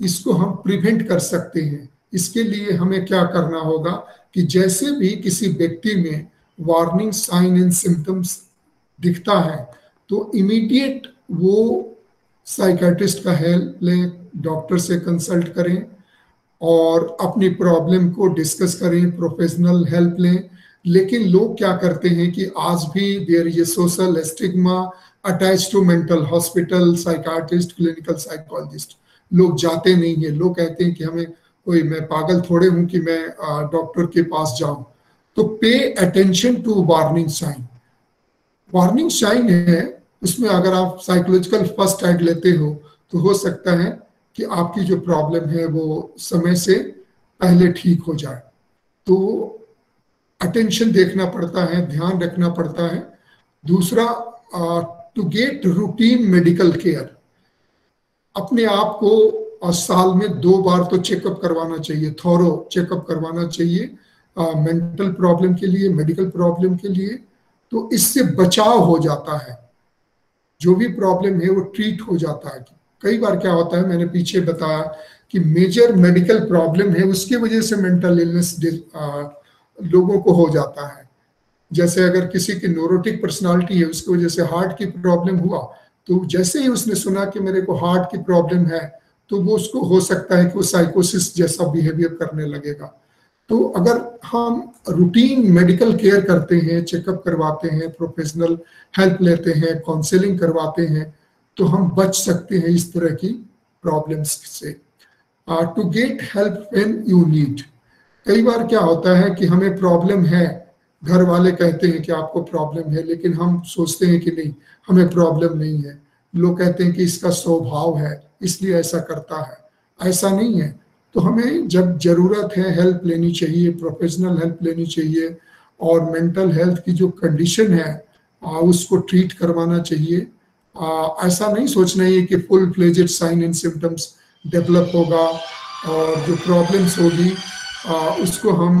इसको हम प्रिवेंट कर सकते हैं। इसके लिए हमें क्या करना होगा कि जैसे भी किसी व्यक्ति में वार्निंग साइन एंड सिम्टम्स दिखता है तो इमीडिएट वो साइकेट्रिस्ट का हेल्प लें डॉक्टर से कंसल्ट करें और अपनी प्रॉब्लम को डिस्कस करें प्रोफेशनल हेल्प लें। लेकिन लोग क्या करते हैं कि आज भी देर ये social stigma attach to mental hospital psychiatrist clinical psychologist लोग जाते नहीं है। लोग कहते हैं कि हमें कोई मैं पागल थोड़े हूँ कि मैं डॉक्टर के पास जाऊँ. तो pay attention to warning sign warning sign है, उसमें अगर आप साइकोलॉजिकल फ़र्स्ट एड लेते हो तो हो सकता है कि आपकी जो प्रॉब्लम है, वो समय से पहले ठीक हो जाए। तो अटेंशन देखना पड़ता है, ध्यान रखना पड़ता है। दूसरा to get routine medical care अपने आप को साल में दो बार तो चेकअप करवाना चाहिए थोरो चेकअप करवाना चाहिए मेंटल प्रॉब्लम के लिए मेडिकल प्रॉब्लम के लिए तो इससे बचाव हो जाता है। जो भी प्रॉब्लम है वो ट्रीट हो जाता है। कई बार क्या होता है, मैंने पीछे बताया कि मेजर मेडिकल प्रॉब्लम है, उसकी वजह से मेंटल इलनेस लोगों को हो जाता है। जैसे अगर किसी की न्यूरोटिक पर्सनालिटी है, उसकी वजह से हार्ट की प्रॉब्लम हुआ तो जैसे ही उसने सुना कि मेरे को हार्ट की प्रॉब्लम है तो वो उसको हो सकता है कि वो साइकोसिस जैसा बिहेवियर करने लगेगा। तो अगर हम रूटीन मेडिकल केयर करते हैं चेकअप करवाते हैं प्रोफेशनल हेल्प लेते हैं काउंसलिंग करवाते हैं तो हम बच सकते हैं इस तरह की प्रॉब्लम्स से। To get help when you need कई बार क्या होता है कि हमें प्रॉब्लम है घर वाले कहते हैं कि आपको प्रॉब्लम है लेकिन हम सोचते हैं कि नहीं हमें प्रॉब्लम नहीं है। लोग कहते हैं कि इसका स्वभाव है इसलिए ऐसा करता है। ऐसा नहीं है। तो हमें जब ज़रूरत है हेल्प लेनी चाहिए प्रोफेशनल हेल्प लेनी चाहिए और मेंटल हेल्थ की जो कंडीशन है आ, उसको ट्रीट करवाना चाहिए। आ, ऐसा नहीं सोचना है कि full fledged sign and symptoms develop होगा और जो प्रॉब्लम्स होगी उसको हम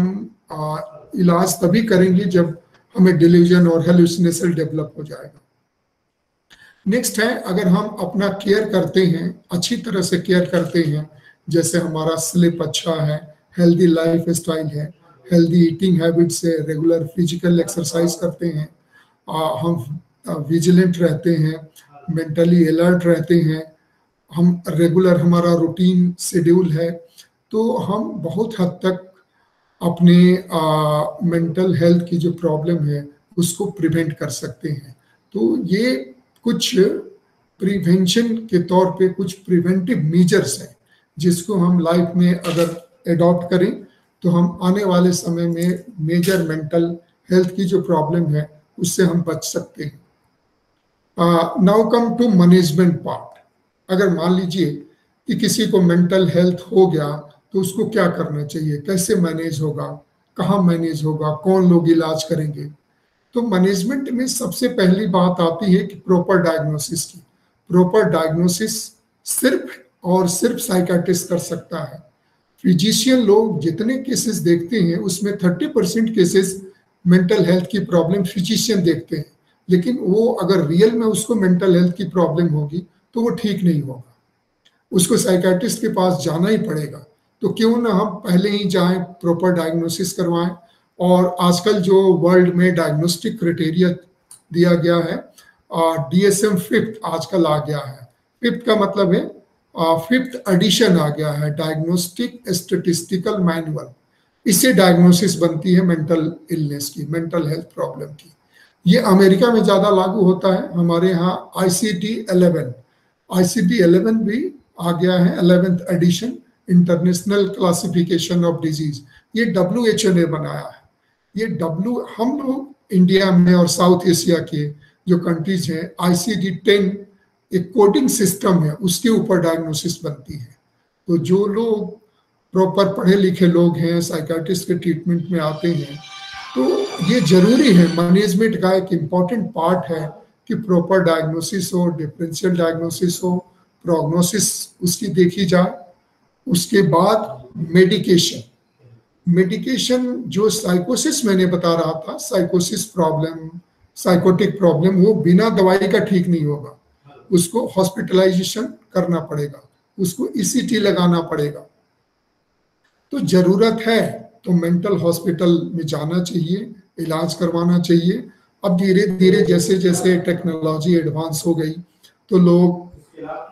इलाज तभी करेंगे जब हमें डिलीजन और हेलुसिनेशन डेवलप हो जाएगा। नेक्स्ट है अगर हम अपना केयर करते हैं अच्छी तरह से केयर करते हैं जैसे हमारा स्लिप अच्छा है हेल्दी लाइफ स्टाइल है हेल्दी ईटिंग हैबिट्स है रेगुलर फ़िज़िकल एक्सरसाइज करते हैं आ, हम विजिलेंट रहते हैं मेंटली अलर्ट रहते हैं हम रेगुलर हमारा रूटीन शेड्यूल है तो हम बहुत हद तक अपने मेंटल हेल्थ की जो प्रॉब्लम है, उसको प्रिवेंट कर सकते हैं। तो ये कुछ प्रिवेंशन के तौर पे कुछ प्रिवेंटिव मेजर्स हैं, जिसको हम लाइफ में अगर एडॉप्ट करें तो हम आने वाले समय में मेजर मेंटल हेल्थ की जो प्रॉब्लम है, उससे हम बच सकते हैं। Now come to management part अगर मान लीजिए कि किसी को मेंटल हेल्थ हो गया तो उसको क्या करना चाहिए? कैसे मैनेज होगा? कहाँ मैनेज होगा? कौन लोग इलाज करेंगे? तो मैनेजमेंट में सबसे पहली बात आती है कि प्रॉपर डायग्नोसिस की। प्रॉपर डायग्नोसिस सिर्फ़ और सिर्फ़ साइकाट्रिस्ट कर सकता है। फिजिशियन लोग जितने केसेस देखते हैं, उसमें thirty percent cases mental health की प्रॉब्लम फिजिशियन देखते हैं। लेकिन वो अगर रियल में उसको मेंटल हेल्थ की प्रॉब्लम होगी तो वो ठीक नहीं होगा। उसको साइकाट्रिस्ट के पास जाना ही पड़ेगा। तो क्यों ना हम पहले ही जाएँ प्रॉपर डायग्नोसिस करवाएँ। और आजकल जो वर्ल्ड में डायग्नोस्टिक क्राइटेरिया दिया गया है डी एस एम फिफ्थ आजकल आ गया है। फिफ्थ का मतलब है फिफ्थ एडिशन आ गया है डायग्नोस्टिक स्टेटिस्टिकल मैनुअल इससे डायग्नोसिस बनती है मेंटल इलनेस की मेंटल हेल्थ प्रॉब्लम की। ये अमेरिका में ज़्यादा लागू होता है, हमारे यहाँ I C D eleven I C D eleven भी आ गया है eleventh edition international classification of disease ये डब्ल्यू एच ओ ने बनाया है। ये डब्ल्यू हम लोग इंडिया में और साउथ एशिया के जो कंट्रीज़ हैं आई सी डी टेन एक कोडिंग सिस्टम है, उसके ऊपर डायग्नोसिस बनती है। तो जो लोग प्रॉपर पढ़े लिखे लोग हैं साइकाट्रिस्ट के ट्रीटमेंट में आते हैं तो ये ज़रूरी है मैनेजमेंट का एक इंपॉर्टेंट पार्ट है कि प्रॉपर डायग्नोसिस हो डिफरेंशियल डायग्नोसिस हो प्रोग्नोसिस उसकी देखी जाए। उसके बाद मेडिकेशन मेडिकेशन जो साइकोसिस मैंने बता रहा था साइकोसिस प्रॉब्लम साइकोटिक प्रॉब्लम वो बिना दवाई का ठीक नहीं होगा। उसको हॉस्पिटलाइजेशन करना पड़ेगा। उसको ईसीटी e लगाना पड़ेगा। तो ज़रूरत है तो मेंटल हॉस्पिटल में जाना चाहिए, इलाज करवाना चाहिए। अब धीरे धीरे जैसे जैसे टेक्नोलॉजी एडवांस हो गई तो लोग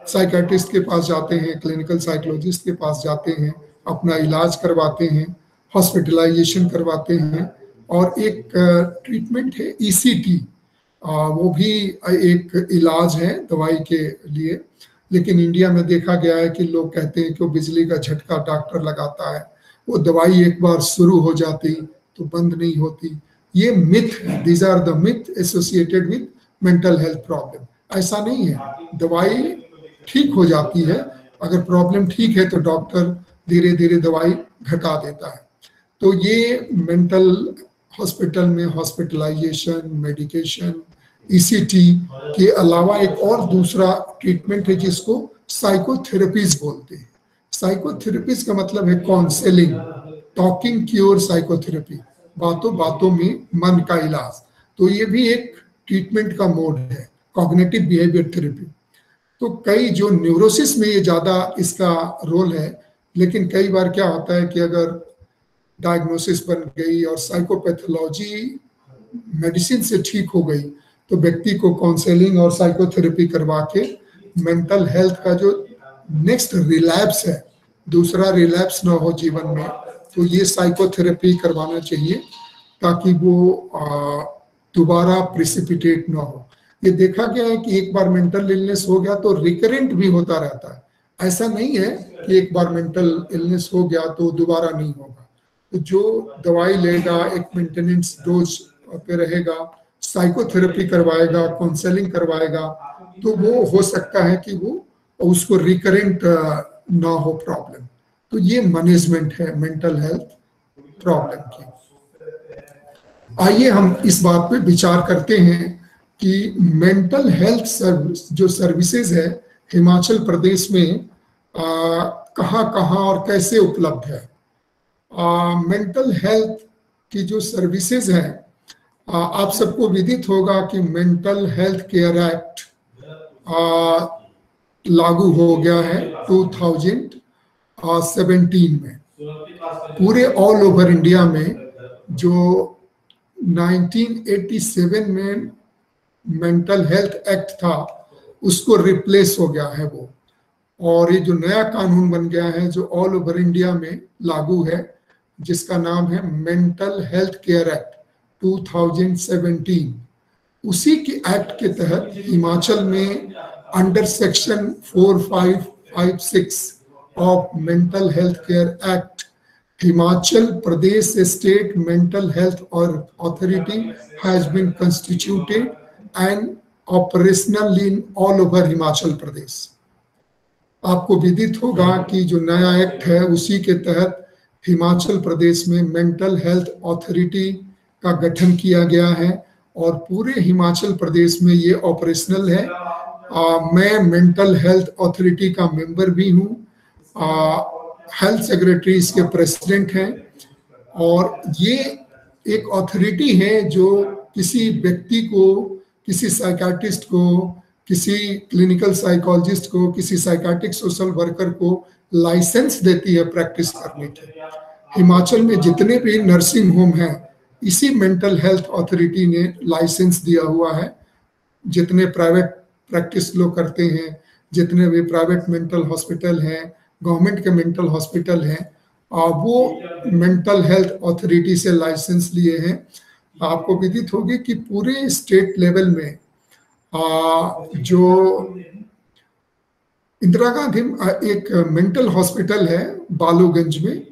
साइकेट्रिस्ट के पास जाते हैं, क्लिनिकल साइकोलॉजिस्ट के पास जाते हैं, अपना इलाज करवाते हैं, हॉस्पिटलाइजेशन करवाते हैं और एक ट्रीटमेंट है ईसीटी e वो भी एक इलाज है दवाई के लिए, लेकिन इंडिया में देखा गया है कि लोग कहते हैं कि वो बिजली का झटका डॉक्टर लगाता है, वो दवाई एक बार शुरू हो जाती तो बंद नहीं होती। ये myth these are the myth associated with mental health problem ऐसा नहीं है, दवाई ठीक हो जाती है। अगर प्रॉब्लम ठीक है तो डॉक्टर धीरे धीरे दवाई घटा देता है। तो ये मेंटल हॉस्पिटल में हॉस्पिटलाइजेशन मेडिकेशन ईसीटी के अलावा एक और दूसरा ट्रीटमेंट है जिसको साइकोथेरेपीज बोलते हैं। साइकोथेरेपीज का मतलब है काउंसलिंग टॉकिंग क्योर साइकोथेरेपी बातों बातों में मन का इलाज। तो ये भी एक ट्रीटमेंट का मोड है कॉग्नेटिव बिहेवियर थेरेपी तो कई जो न्यूरोसिस में ये ज़्यादा इसका रोल है, लेकिन कई बार क्या होता है कि अगर डायग्नोसिस बन गई और साइकोपैथोलॉजी मेडिसिन से ठीक हो गई तो व्यक्ति को काउंसलिंग और साइकोथेरेपी करवा के मेंटल हेल्थ का जो नेक्स्ट रिलैप्स है, दूसरा रिलैप्स ना हो जीवन में तो ये साइकोथेरेपी करवाना चाहिए ताकि वो दोबारा प्रिसिपिटेट ना हो। ये देखा गया है कि एक बार मेंटल इलनेस हो गया तो रिकरेंट भी होता रहता है। ऐसा नहीं है कि एक बार मेंटल इलनेस हो गया तो दोबारा नहीं होगा। तो जो दवाई लेगा, एक मेंटेनेंस डोज पे रहेगा साइकोथेरेपी करवाएगा काउंसलिंग करवाएगा तो वो हो सकता है कि वो उसको रिकरेंट ना हो प्रॉब्लम तो ये मैनेजमेंट है मेंटल हेल्थ प्रॉब्लम की। आइए हम इस बात पे विचार करते हैं कि मेंटल हेल्थ सर्विस जो सर्विसेज़ है, हिमाचल प्रदेश में कहाँ कहाँ और कैसे उपलब्ध है? मेंटल हेल्थ की जो सर्विसेज़ हैं आप सबको विदित होगा कि मेंटल हेल्थ केयर एक्ट लागू हो गया है 2017 में। पूरे ऑल ओवर इंडिया में, जो 1987 में मेंटल हेल्थ एक्ट था, उसको रिप्लेस हो गया है वो। और ये जो नया कानून बन गया है, जो ऑल ओवर इंडिया में लागू है, जिसका नाम है मेंटल हेल्थ केयर एक्ट 2017 उसी के एक्ट के तहत हिमाचल में under section 4556 of mental health care act Himachal Pradesh state mental health और authority has been constituted and operational in all over Himachal Pradesh आपको विदित होगा कि जो नया एक्ट है उसी के तहत हिमाचल प्रदेश में मेंटल हेल्थ अथॉरिटी का गठन किया गया है और पूरे हिमाचल प्रदेश में ये ऑपरेशनल है। आ, मैं मेंटल हेल्थ अथॉरिटी का मेंबर भी हूँ। हेल्थ सेक्रेटरी इसके प्रेसिडेंट हैं। और ये एक अथॉरिटी है जो किसी व्यक्ति को किसी साइकाटिस्ट को, किसी क्लिनिकल साइकोलॉजिस्ट को, किसी साइकाटिक सोशल वर्कर को लाइसेंस देती है प्रैक्टिस करने की। हिमाचल में जितने भी नर्सिंग होम हैं, इसी मेंटल हेल्थ अथॉरिटी ने लाइसेंस दिया हुआ है। जितने प्राइवेट प्रैक्टिस लोग करते हैं, जितने भी प्राइवेट मेंटल हॉस्पिटल हैं गवर्नमेंट के मेंटल हॉस्पिटल हैं और वो मेंटल हेल्थ अथॉरिटी से लाइसेंस लिए हैं। आपको विदित होगी कि पूरे स्टेट लेवल में आ, जो इंदिरा गांधी एक मेंटल हॉस्पिटल है बालूगंज में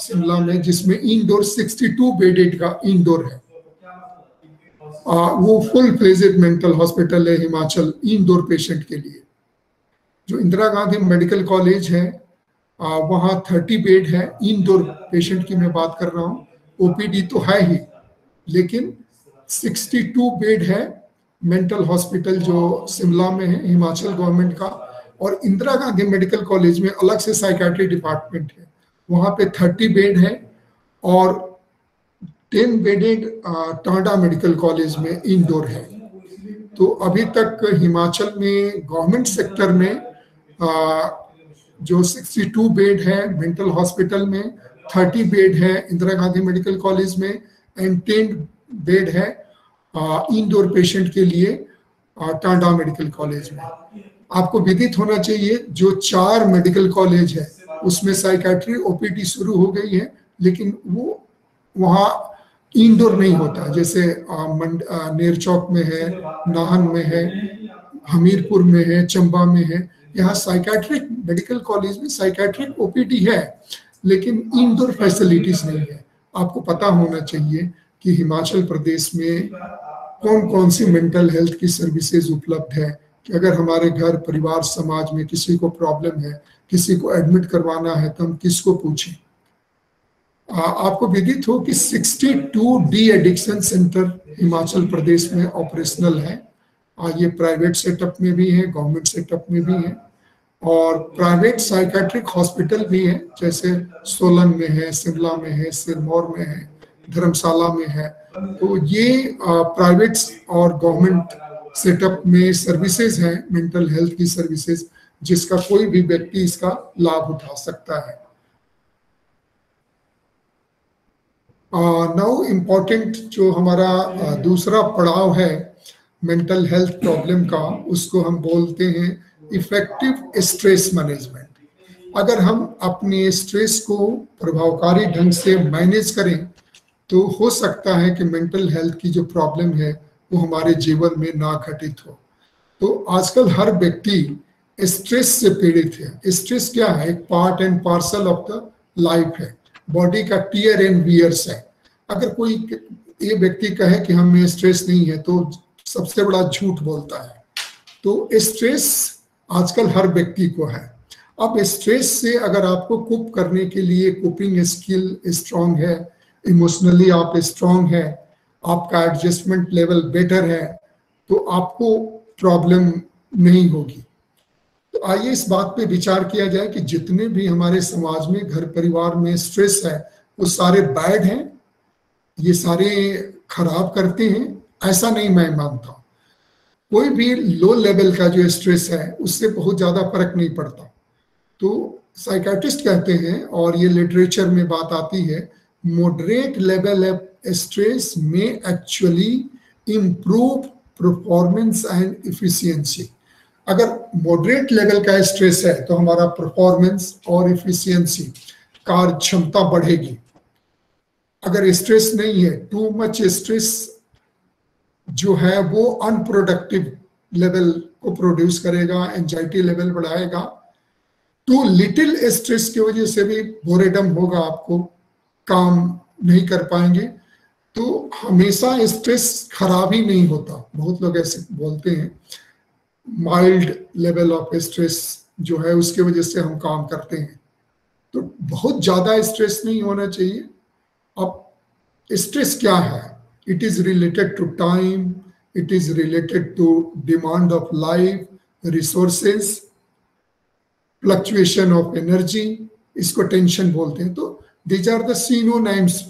शिमला में जिसमें इंडोर 62 बेडेड का इंडोर है। आ, वो फुल फ्लेजेड मेंटल हॉस्पिटल है हिमाचल इंडोर पेशेंट के लिए। जो इंदिरा गांधी मेडिकल कॉलेज है आ, वहाँ 30 बेड है। इंडोर पेशेंट की मैं बात कर रहा हूँ ओपीडी तो है ही। लेकिन 62 बेड है मेंटल हॉस्पिटल जो शिमला में है हिमाचल गवर्नमेंट का और इंदिरा गांधी मेडिकल कॉलेज में अलग से साइकाट्री डिपार्टमेंट है। वहाँ पे थर्टी बेड है और ten bedded Tanda medical college में इंडोर है। तो अभी तक हिमाचल में गवर्नमेंट सेक्टर में आ, जो 62 बेड है मेंटल हॉस्पिटल में 30 बेड है इंदिरा गांधी मेडिकल कॉलेज में एंड टेन बेड है इंडोर पेशेंट के लिए टांडा मेडिकल कॉलेज में। आपको विदित होना चाहिए, जो चार मेडिकल कॉलेज है, उसमें साइकाट्री ओपीडी शुरू हो गई है, लेकिन वो, वहाँ इंडोर नहीं होता। जैसे नेर चौक में है, नाहन में है, हमीरपुर में है, चंबा में है, यहाँ साइकाट्रिक मेडिकल कॉलेज में साइकाट्रिक ओपीडी है, लेकिन इंडोर फैसिलिटीज़ नहीं है। आपको पता होना चाहिए कि हिमाचल प्रदेश में कौन कौन सी मेंटल हेल्थ की सर्विसेज़ उपलब्ध है? कि अगर हमारे घर, परिवार, समाज में किसी को प्रॉब्लम है, किसी को एडमिट करवाना है तो हम किसको पूछें? आपको विदित हो कि 62 de addiction centre Himachal Pradesh में ऑपरेशनल है। ये प्राइवेट सेटअप में भी है गवर्नमेंट सेटअप में भी है। और प्राइवेट साइकेट्रिक हॉस्पिटल भी है, जैसे सोलन में है, शिमला में है, सिरमौर में है, धर्मशाला में है। तो ये प्राइवेट और गवर्नमेंट सेटअप में सर्विसेज़ हैं मेंटल हेल्थ की सर्विसेज़ जिसका कोई भी व्यक्ति इसका लाभ उठा सकता है। नाउ इम्पोर्टेंट जो हमारा दूसरा पड़ाव है मेंटल हेल्थ प्रॉब्लम का, उसको हम बोलते हैं इफ़ेक्टिव स्ट्रेस मैनेजमेंट। अगर हम अपने स्ट्रेस को प्रभावकारी ढंग से मैनेज करें तो हो सकता है कि मेंटल हेल्थ की जो प्रॉब्लम है, वो हमारे जीवन में ना घटित हो। तो आजकल हर व्यक्ति स्ट्रेस से पीड़ित है। स्ट्रेस क्या है? एक part and parcel of the life है। बॉडी का टीयर एंड वियर्स है। अगर कोई ये व्यक्ति कहे कि हमें स्ट्रेस नहीं है तो सबसे बड़ा झूठ बोलता है। तो स्ट्रेस आजकल हर व्यक्ति को है। अब स्ट्रेस से अगर आपको कुप करने के लिए कुपिंग स्किल स्ट्रांग है इमोशनली आप स्ट्रांग है, आपका एडजस्टमेंट लेवल बेटर है तो आपको प्रॉब्लम नहीं होगी। तो आइए इस बात पे विचार किया जाए कि जितने भी हमारे समाज में घर परिवार में स्ट्रेस है, वो सारे बैड हैं, ये सारे खराब करते हैं, ऐसा नहीं मैं मानता कोई भी लो लेवल का जो स्ट्रेस है, उससे बहुत ज़्यादा फ़र्क नहीं पड़ता। तो साइकाट्रिस्ट कहते हैं, और ये लिटरेचर में बात आती है मॉडरेट लेवल ऑफ़ स्ट्रेस में actually improve performance and efficiency अगर मॉडरेट लेवल का स्ट्रेस है तो हमारा परफॉर्मेंस और इफिशियंसी कार्य क्षमता बढ़ेगी। अगर स्ट्रेस नहीं है टू मच स्ट्रेस जो है वो अनप्रोडक्टिव लेवल को प्रोड्यूस करेगा एंजाइटी लेवल बढ़ाएगा। तो लिटिल स्ट्रेस की वजह से भी बोरेडम होगा आपको, काम नहीं कर पाएँगे। तो हमेशा स्ट्रेस खराब ही नहीं होता, बहुत लोग ऐसे बोलते हैं। माइल्ड लेवल ऑफ़ स्ट्रेस जो है उसके वजह से हम काम करते हैं। तो बहुत ज़्यादा स्ट्रेस नहीं होना चाहिए। अब स्ट्रेस क्या है? It is related to time it is related to demand of life resources fluctuation of energy इसको टेंशन बोलते हैं। तो these are the synonyms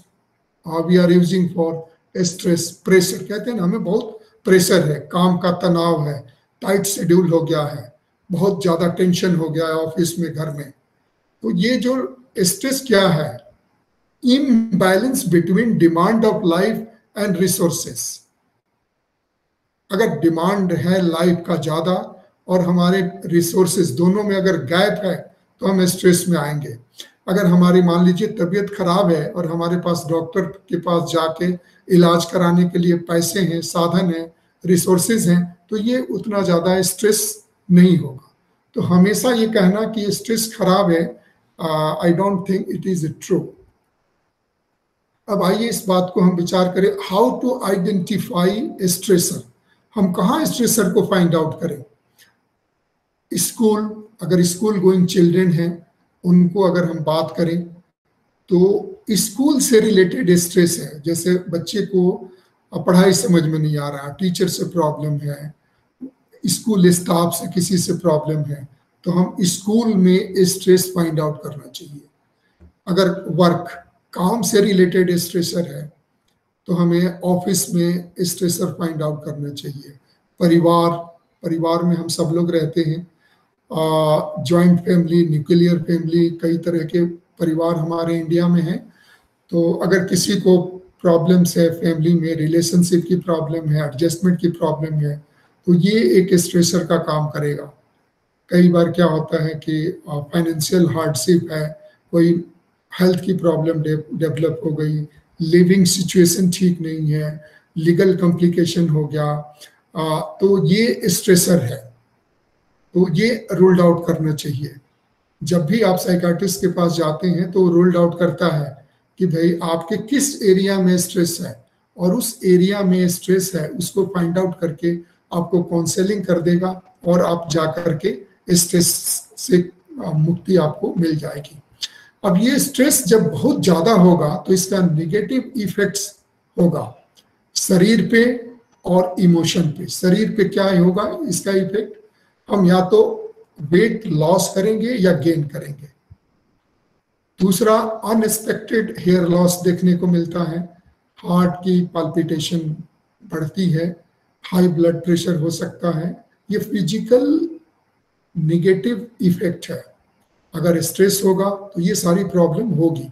we are using for stress pressure कहते हैं ना, हमें बहुत प्रेशर है। काम का तनाव है। टाइट शेड्यूल हो गया है। बहुत ज़्यादा टेंशन हो गया है ऑफ़िस में, घर में। तो ये जो स्ट्रेस क्या है? Imbalance between demand of life and resources अगर डिमांड है लाइफ का ज़्यादा और हमारे रिसोर्सेज दोनों में अगर गैप है तो हम स्ट्रेस में आएँगे। अगर हमारी मान लीजिए तबीयत खराब है और हमारे पास डॉक्टर के पास जाके इलाज कराने के लिए पैसे हैं, साधन है रिसोर्सेज हैं तो ये उतना ज़्यादा स्ट्रेस नहीं होगा। तो हमेशा ये कहना कि स्ट्रेस खराब है I don't think it is true अब आइए इस बात को हम विचार करें हाउ टू आइडेंटिफाई स्ट्रेसर हम कहाँ स्ट्रेसर को फाइंड आउट करें? स्कूल, अगर स्कूल गोइंग चिल्ड्रेन हैं, उनको अगर हम बात करें तो स्कूल से रिलेटेड स्ट्रेस है। जैसे बच्चे को पढ़ाई समझ में नहीं आ रहा टीचर से प्रॉब्लम है, स्कूल स्टाफ से किसी से प्रॉब्लम है तो हम स्कूल में स्ट्रेस फाइंड आउट करना चाहिए। अगर वर्क काम से रिलेटेड स्ट्रेसर है तो हमें ऑफ़िस में स्ट्रेसर फाइंड आउट करना चाहिए। परिवार परिवार में हम सब लोग रहते हैं। जॉइंट फैमिली न्यूक्लियर फैमिली कई तरह के परिवार हमारे इंडिया में हैं। तो अगर किसी को प्रॉब्लम्स है फैमिली में रिलेशनशिप की प्रॉब्लम है एडजस्टमेंट की प्रॉब्लम है तो ये एक स्ट्रेसर का काम करेगा। कई बार क्या होता है कि फाइनेंशियल हार्डशिप है, कोई हेल्थ की प्रॉब्लम डेवलप हो गई लिविंग सिचुएशन ठीक नहीं है लीगल कॉम्प्लिकेशन हो गया आ, तो ये स्ट्रेसर है। तो ये रूल्ड आउट करना चाहिए। जब भी आप साइकाट्रिस्ट के पास जाते हैं तो रूल्ड आउट करता है कि भाई आपके किस एरिया में स्ट्रेस है और उस एरिया में स्ट्रेस है उसको फाइंड आउट करके आपको काउंसलिंग कर देगा और आप जा करके स्ट्रेस से मुक्ति आपको मिल जाएगी। अब ये स्ट्रेस जब बहुत ज़्यादा होगा तो इसका निगेटिव इफेक्ट्स होगा शरीर पे और इमोशन पे। शरीर पे क्या होगा इसका इफ़ेक्ट हम या तो वेट लॉस करेंगे या गेन करेंगे। दूसरा अनएक्सपेक्टेड हेयर लॉस देखने को मिलता है। हार्ट की पाल्पिटेशन बढ़ती है हाई ब्लड प्रेशर हो सकता है। ये फ़िज़िकल निगेटिव इफ़ेक्ट है। अगर स्ट्रेस होगा तो ये सारी प्रॉब्लम होगी।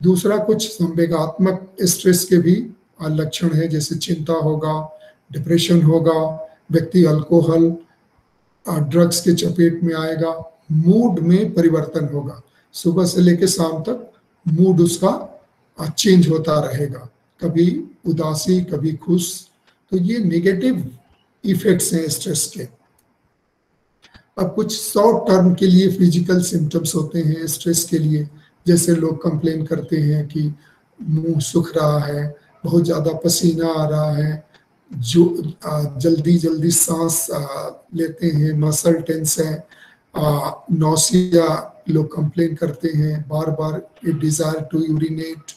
दूसरा, कुछ संवेगात्मक स्ट्रेस के भी लक्षण है, जैसे चिंता होगा डिप्रेशन होगा, व्यक्ति अल्कोहल ड्रग्स के चपेट में आएगा मूड में परिवर्तन होगा। सुबह से लेकर शाम तक मूड उसका चेंज होता रहेगा। कभी उदासी, कभी खुश तो ये नेगेटिव इफेक्ट्स हैं स्ट्रेस के। अब कुछ शॉर्ट टर्म के लिए फ़िज़िकल सिम्टम्स होते हैं स्ट्रेस के लिए, जैसे लोग कंप्लेन करते हैं कि मुँह सूख रहा है, बहुत ज़्यादा पसीना आ रहा है, जो जल्दी जल्दी सांस लेते हैं मसल टेंस है नौसिया लोग कंप्लेन करते हैं, बार बार desire to urinate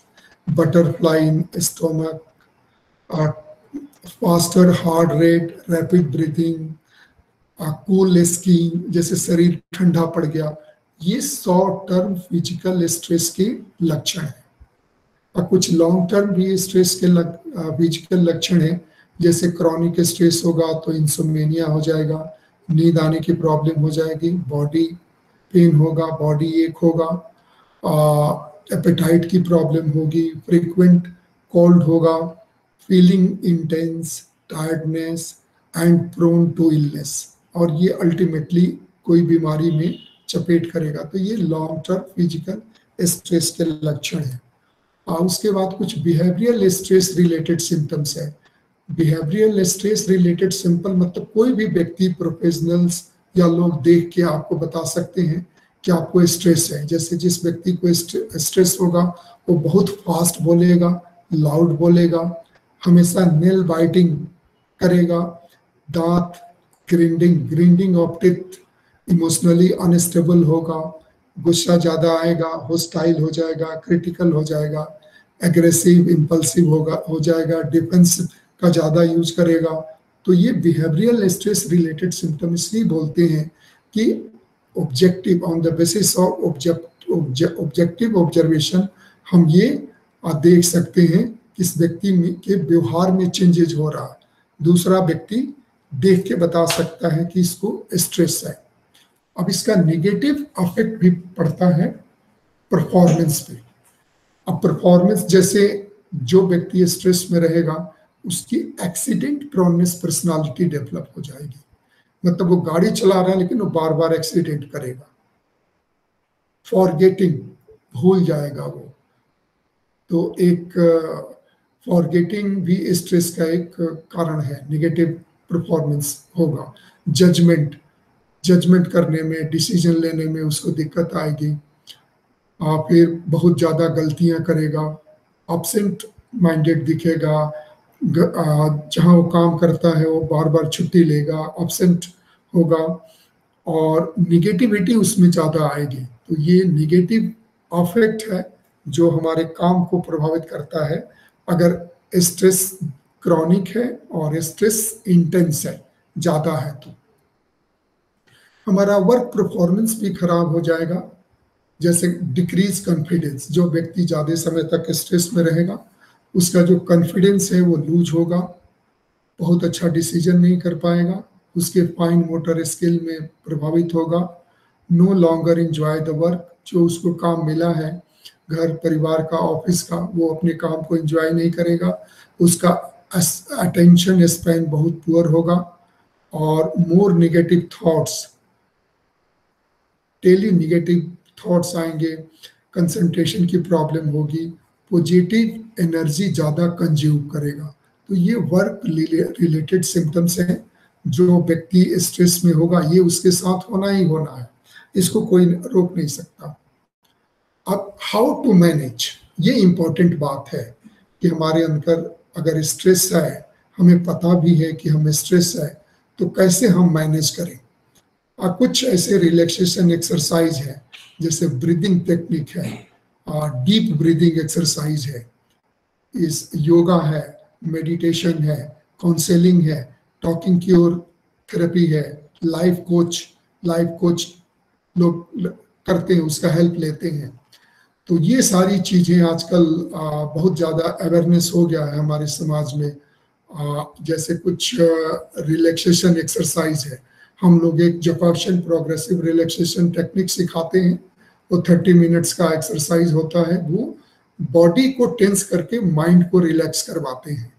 butterfly in stomach faster heart rate rapid breathing cool skin जैसे शरीर ठंडा पड़ गया ये शॉर्ट टर्म फ़िज़िकल स्ट्रेस के लक्षण है। और कुछ लॉन्ग टर्म भी स्ट्रेस के लग, फ़िज़िकल लक्षण है जैसे क्रॉनिक स्ट्रेस होगा तो इंसोमेनिया हो जाएगा नींद आने की प्रॉब्लम हो जाएगी बॉडी पेन होगा बॉडी एक होगा एपेटाइट की प्रॉब्लम होगी फ्रिक्वेंट कोल्ड होगा feeling intense tiredness and prone to illness और ये अल्टीमेटली कोई बीमारी में चपेट करेगा। तो ये लॉन्ग टर्म फ़िज़िकल स्ट्रेस के लक्षण है। और उसके बाद कुछ बिहेवियरल स्ट्रेस रिलेटेड सिम्टम्स है। बिहेवियरल स्ट्रेस रिलेटेड सिंपल मतलब कोई भी व्यक्ति प्रोफेशनल्स या लोग देख के आपको बता सकते हैं कि आपको स्ट्रेस है। जैसे जिस व्यक्ति को स्ट्रेस होगा, वो बहुत फास्ट बोलेगा लाउड बोलेगा, हमेशा नेल बाइटिंग करेगा, दांत grinding grinding of teeth emotionally unstable होगा, गुस्सा ज़्यादा आएगा होस्टाइल हो जाएगा क्रिटिकल हो जाएगा एग्रेसिव इम्पल्सिव होगा, हो जाएगा डिफेंस का ज़्यादा यूज़ करेगा। तो ये बिहेवियरल स्ट्रेस रिलेटेड सिम्टम इसलिए बोलते हैं कि objective on the basis of objective observation हम ये देख सकते हैं किस व्यक्ति के व्यवहार में चेंजेज हो रहा। दूसरा व्यक्ति देख के बता सकता है कि इसको स्ट्रेस है। अब इसका नेगेटिव अफेक्ट भी पड़ता है परफॉर्मेंस पे। अब परफॉर्मेंस जैसे जो व्यक्ति स्ट्रेस में रहेगा, उसकी एक्सीडेंट प्रोनेस पर्सनालिटी डेवलप हो जाएगी। मतलब वो गाड़ी चला रहा है, लेकिन वो बार बार एक्सीडेंट करेगा। फॉरगेटिंग भूल जाएगा वो। तो एक फॉरगेटिंग भी स्ट्रेस का एक कारण है। निगेटिव परफॉर्मेंस होगा। जजमेंट जजमेंट करने में डिसीज़न लेने में उसको दिक्कत आएगी। आ, फिर बहुत ज़्यादा गलतियाँ करेगा अपसेंट माइंडेड दिखेगा जहाँ वो काम करता है वो बार बार छुट्टी लेगा अपसेंट होगा और निगेटिविटी उसमें ज़्यादा आएगी। तो ये निगेटिव अफेक्ट है जो हमारे काम को प्रभावित करता है। अगर स्ट्रेस क्रॉनिक है और स्ट्रेस इंटेंस है, ज़्यादा है तो। हमारा वर्क परफॉर्मेंस भी खराब हो जाएगा, जैसे डिक्रीज कॉन्फिडेंस, जो व्यक्ति ज़्यादा समय तक स्ट्रेस में रहेगा, उसका जो कॉन्फिडेंस है वो लूज होगा, बहुत अच्छा डिसीज़न नहीं कर पाएगा, उसके फाइन मोटर स्किल में प्रभावित होगा, no longer enjoy the work, जो उसको काम मिला है, घर, परिवार का, ऑफ़िस का, वो अपने काम को एंजॉय नहीं करेगा, उसका अटेंशन स्पेन बहुत पुअर होगा और more negative thoughts daily negative thoughts आएँगे कंसंट्रेशन की प्रॉब्लम होगी पॉजिटिव एनर्जी ज़्यादा कंज्यूम करेगा। तो ये वर्क रिलेटेड सिम्टम्स हैं जो व्यक्ति स्ट्रेस में होगा, ये उसके साथ होना ही होना है। इसको कोई रोक नहीं सकता। अब हाउ टू मैनेज ये इंपॉर्टेंट बात है कि हमारे अंदर अगर स्ट्रेस है हमें पता भी है कि हमें स्ट्रेस है तो कैसे हम मैनेज करें? और कुछ ऐसे रिलैक्सेशन एक्सरसाइज है, जैसे ब्रीदिंग टेक्निक है, और डीप ब्रीदिंग एक्सरसाइज है। इस योगा है मेडिटेशन है काउंसलिंग है टॉकिंग क्योर थेरेपी है लाइफ कोच लाइफ कोच लोग करते हैं, उसका हेल्प लेते हैं। तो ये सारी चीज़ें आजकल बहुत ज़्यादा अवेयरनेस हो गया है हमारे समाज में। जैसे कुछ रिलैक्सेशन एक्सरसाइज है। हम लोग एक जकॉर्शन प्रोग्रेसिव रिलैक्सेशन टेक्निक सिखाते हैं। वो थर्टी मिनट्स का एक्सरसाइज होता है। वो बॉडी को टेंस करके माइंड को रिलैक्स करवाते हैं।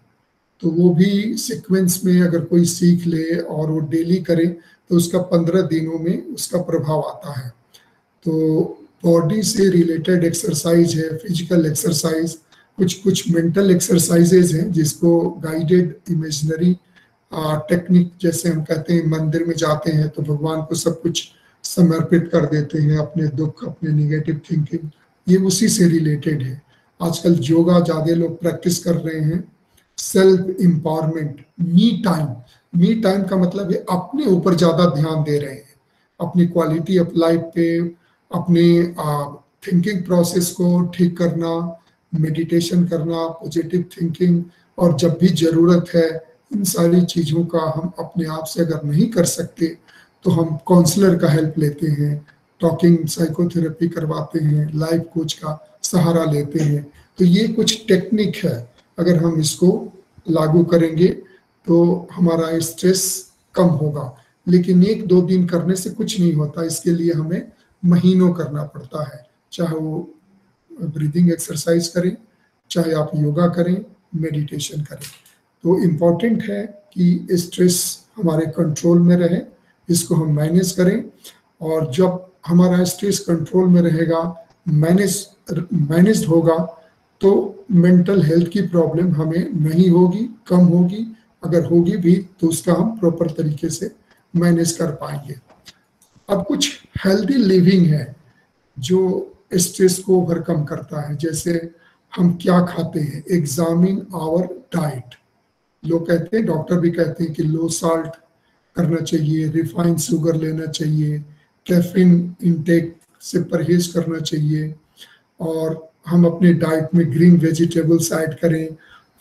तो वो भी सीक्वेंस में अगर कोई सीख ले और वो डेली करे तो उसका पंद्रह दिनों में उसका प्रभाव आता है। तो बॉडी से रिलेटेड एक्सरसाइज है फ़िज़िकल एक्सरसाइज कुछ कुछ मेंटल एक्सरसाइजेज हैं जिसको गाइडेड इमेजनरी टेक्निक जैसे हम कहते हैं, मंदिर में जाते हैं तो भगवान को सब कुछ समर्पित कर देते हैं अपने दुख, अपने निगेटिव थिंकिंग ये उसी से रिलेटेड है। आजकल योगा ज़्यादा लोग प्रैक्टिस कर रहे हैं। Self empowerment me time me time का मतलब है अपने ऊपर ज़्यादा ध्यान दे रहे हैं। अपनी क्वालिटी ऑफ़ लाइफ पे अपनी थिंकिंग प्रोसेस को ठीक करना मेडिटेशन करना पॉजिटिव थिंकिंग और जब भी ज़रूरत है, इन सारी चीज़ों का हम अपने आप से अगर नहीं कर सकते तो हम काउंसलर का हेल्प लेते हैं टॉकिंग साइकोथेरेपी करवाते हैं लाइफ कोच का सहारा लेते हैं। तो ये कुछ टेक्निक है, अगर हम इसको लागू करेंगे तो हमारा स्ट्रेस कम होगा। लेकिन एक दो दिन करने से कुछ नहीं होता, इसके लिए हमें महीनों करना पड़ता है। चाहे वो ब्रीदिंग एक्सरसाइज करें, चाहे आप योगा करें मेडिटेशन करें। तो इंपॉर्टेंट है कि स्ट्रेस हमारे कंट्रोल में रहे, इसको हम मैनेज करें और जब हमारा स्ट्रेस कंट्रोल में रहेगा मैनेज मैनेज होगा तो मेंटल हेल्थ की प्रॉब्लम हमें नहीं होगी, कम होगी। अगर होगी भी तो उसका हम प्रॉपर तरीके से मैनेज कर पाएँगे। अब कुछ हेल्दी लिविंग है, जो स्ट्रेस को ओवरकम करता है। जैसे हम क्या खाते हैं? एग्जामिन आवर डाइट लोग कहते हैं डॉक्टर भी कहते हैं कि लो साल्ट करना चाहिए रिफाइंड शुगर लेना चाहिए कैफिन इनटेक से परहेज करना चाहिए, और हम अपने डाइट में ग्रीन वेजिटेबल्स ऐड करें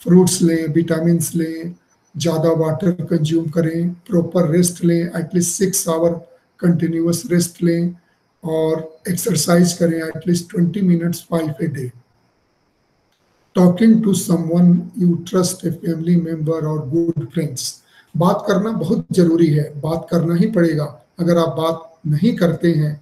फ्रूट्स लें विटामिन लें, ज़्यादा वाटर कंज्यूम करें प्रॉपर रेस्ट लें at least six hour continuous rest लें और एक्सरसाइज करें at least twenty minutes five a day talking to someone you trust a family member और गुड फ्रेंड्स बात करना बहुत ज़रूरी है, बात करना ही पड़ेगा। अगर आप बात नहीं करते हैं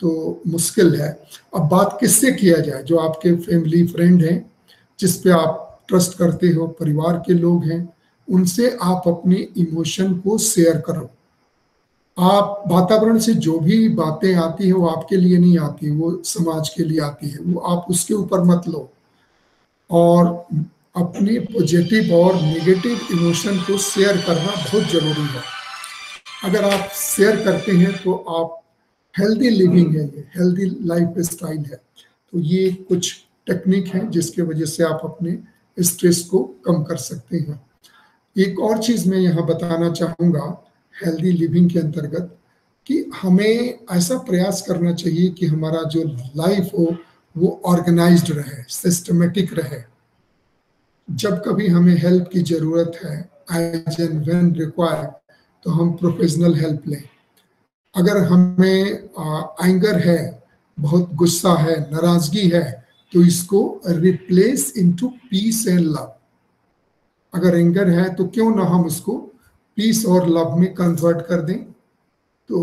तो मुश्किल है। अब बात किससे किया जाए? जो आपके फैमिली फ्रेंड हैं, जिस पे आप ट्रस्ट करते हो, परिवार के लोग हैं, उनसे आप अपने इमोशन को शेयर करो। आप वातावरण से जो भी बातें आती है, वो आपके लिए नहीं आती वो समाज के लिए आती है। वो आप उसके ऊपर मत लो। और अपनी पॉजिटिव और नेगेटिव इमोशन को शेयर करना बहुत ज़रूरी है। अगर आप शेयर करते हैं तो आप हेल्दी लिविंग है ये हेल्दी लाइफ स्टाइल है। तो ये कुछ टेक्निक है, जिसके वजह से आप अपने स्ट्रेस को कम कर सकते हैं। एक और चीज़ मैं यहाँ बताना चाहूँगा हेल्दी लिविंग के अंतर्गत कि हमें ऐसा प्रयास करना चाहिए कि हमारा जो लाइफ हो, वो ऑर्गेनाइज्ड रहे सिस्टमेटिक रहे। जब कभी हमें हेल्प की ज़रूरत है एज एंड वेन रिक्वायर तो हम प्रोफेशनल हेल्प लें। अगर हमें एंगर है, बहुत गुस्सा है, नाराज़गी है तो इसको replace into peace and love अगर एंगर है तो क्यों ना हम उसको पीस और लव में कन्वर्ट कर दें तो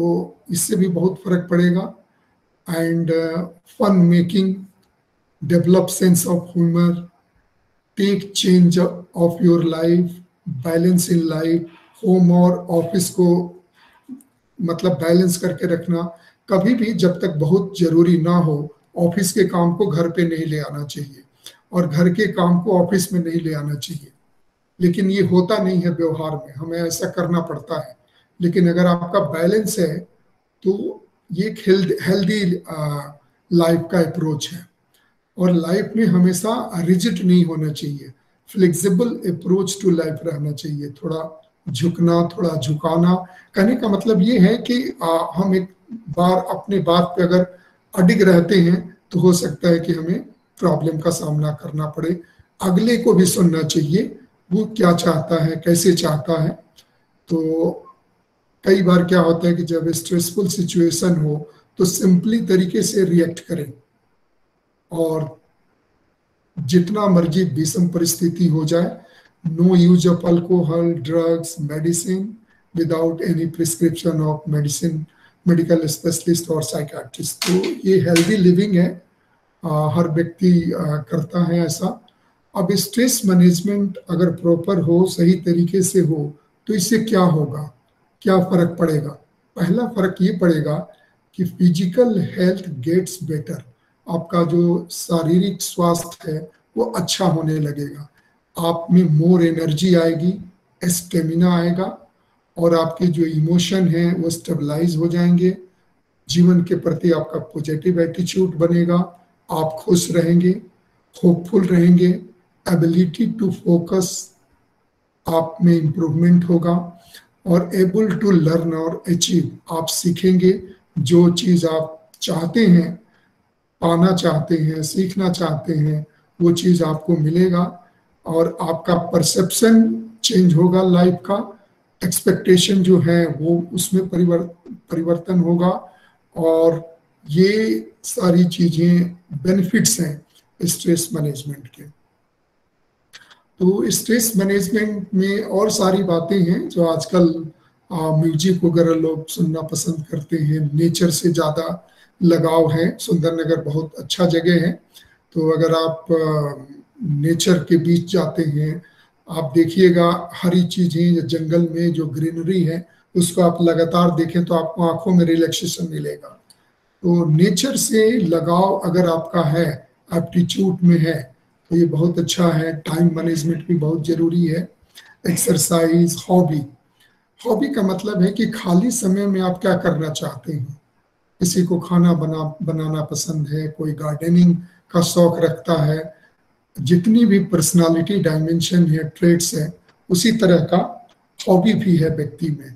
इससे भी बहुत फ़र्क पड़ेगा। And fun making develop sense of humour take change of your life balance in life home और ऑफ़िस को मतलब बैलेंस करके रखना, कभी भी जब तक बहुत ज़रूरी ना हो ऑफ़िस के काम को घर पे नहीं ले आना चाहिए। और घर के काम को ऑफ़िस में नहीं ले आना चाहिए। लेकिन ये होता नहीं है व्यवहार में हमें ऐसा करना पड़ता है। लेकिन अगर आपका बैलेंस है तो ये हेल्दी लाइफ का अप्रोच है। और लाइफ में हमेशा रिजिट नहीं होना चाहिए। फ्लेक्सिबल अप्रोच टू लाइफ रहना चाहिए। थोड़ा झुकना थोड़ा झुकाना। कहने का मतलब ये है कि आ, हम एक बार अपने बात पे अगर अडिग रहते हैं तो हो सकता है कि हमें प्रॉब्लम का सामना करना पड़े। अगले को भी सुनना चाहिए। वो क्या चाहता है कैसे चाहता है? तो कई बार क्या होता है कि जब स्ट्रेसफुल सिचुएशन हो तो सिंपली तरीके से रिएक्ट करें। और जितना मर्ज़ी विषम परिस्थिति हो जाए no use of alcohol drugs medicine without any prescription of medicine medical specialist और साइकाट्रिस्ट तो ये हेल्दी लिविंग है। आ, हर व्यक्ति करता है ऐसा। अब स्ट्रेस मैनेजमेंट अगर प्रॉपर हो, सही तरीके से हो तो इससे क्या होगा? क्या फ़र्क पड़ेगा? पहला फ़र्क ये पड़ेगा कि फ़िज़िकल हेल्थ गेट्स बेटर आपका जो शारीरिक स्वास्थ्य है, वो अच्छा होने लगेगा। आप में मोर एनर्जी आएगी स्टेमिना आएगा, और आपके जो इमोशन है, वो स्टेबलाइज हो जाएँगे। जीवन के प्रति आपका पॉजिटिव एटीट्यूड बनेगा, आप खुश रहेंगे होपफुल रहेंगे एबिलिटी टू फोकस आप में इम्प्रूवमेंट होगा और एबल टू लर्न और अचीव आप सीखेंगे जो चीज़ आप चाहते हैं, पाना चाहते हैं, सीखना चाहते हैं, वो चीज़ आपको मिलेगा और आपका परसेप्शन चेंज होगा लाइफ का। एक्सपेक्टेशन जो है वो उसमें परिवर्तन होगा और ये सारी चीज़ें बेनिफिट्स हैं स्ट्रेस मैनेजमेंट के। तो स्ट्रेस मैनेजमेंट में और सारी बातें हैं जो आजकल म्यूज़िक वगैरह लोग सुनना पसंद करते हैं। नेचर से ज़्यादा लगाव है। सुंदरनगर बहुत अच्छा जगह है। तो अगर आप नेचर के बीच जाते हैं, आप देखिएगा हरी चीज़ें या जंगल में जो ग्रीनरी है, उसको आप लगातार देखें तो आपको आँखों में रिलैक्सेशन मिलेगा। तो नेचर से लगाव अगर आपका है एप्टीट्यूड में है तो ये बहुत अच्छा है। टाइम मैनेजमेंट भी बहुत ज़रूरी है। एक्सरसाइज हॉबी हॉबी का मतलब है कि खाली समय में आप क्या करना चाहते हैं? किसी को खाना बना, बनाना पसंद है, कोई गार्डनिंग का शौक रखता है, जितनी भी पर्सनालिटी डायमेंशन है ट्रेड्स है, उसी तरह का हॉबी भी है व्यक्ति में।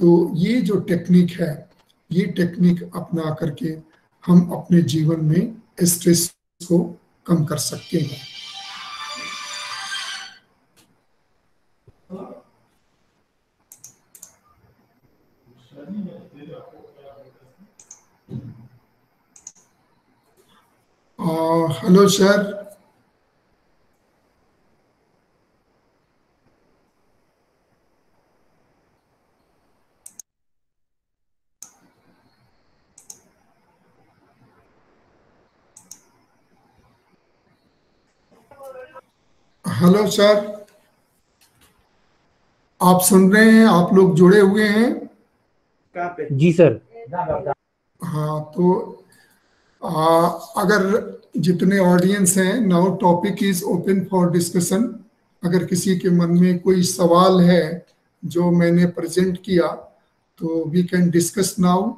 तो ये जो टेक्निक है, ये टेक्निक अपना करके हम अपने जीवन में स्ट्रेस को कम कर सकते हैं। हेलो सर हेलो सर आप सुन रहे हैं? आप लोग जुड़े हुए हैं? जी सर। हाँ तो अगर जितने ऑडियंस हैं now topic is open for discussion अगर किसी के मन में कोई सवाल है जो मैंने प्रेजेंट किया तो वी कैन डिस्कस नाउ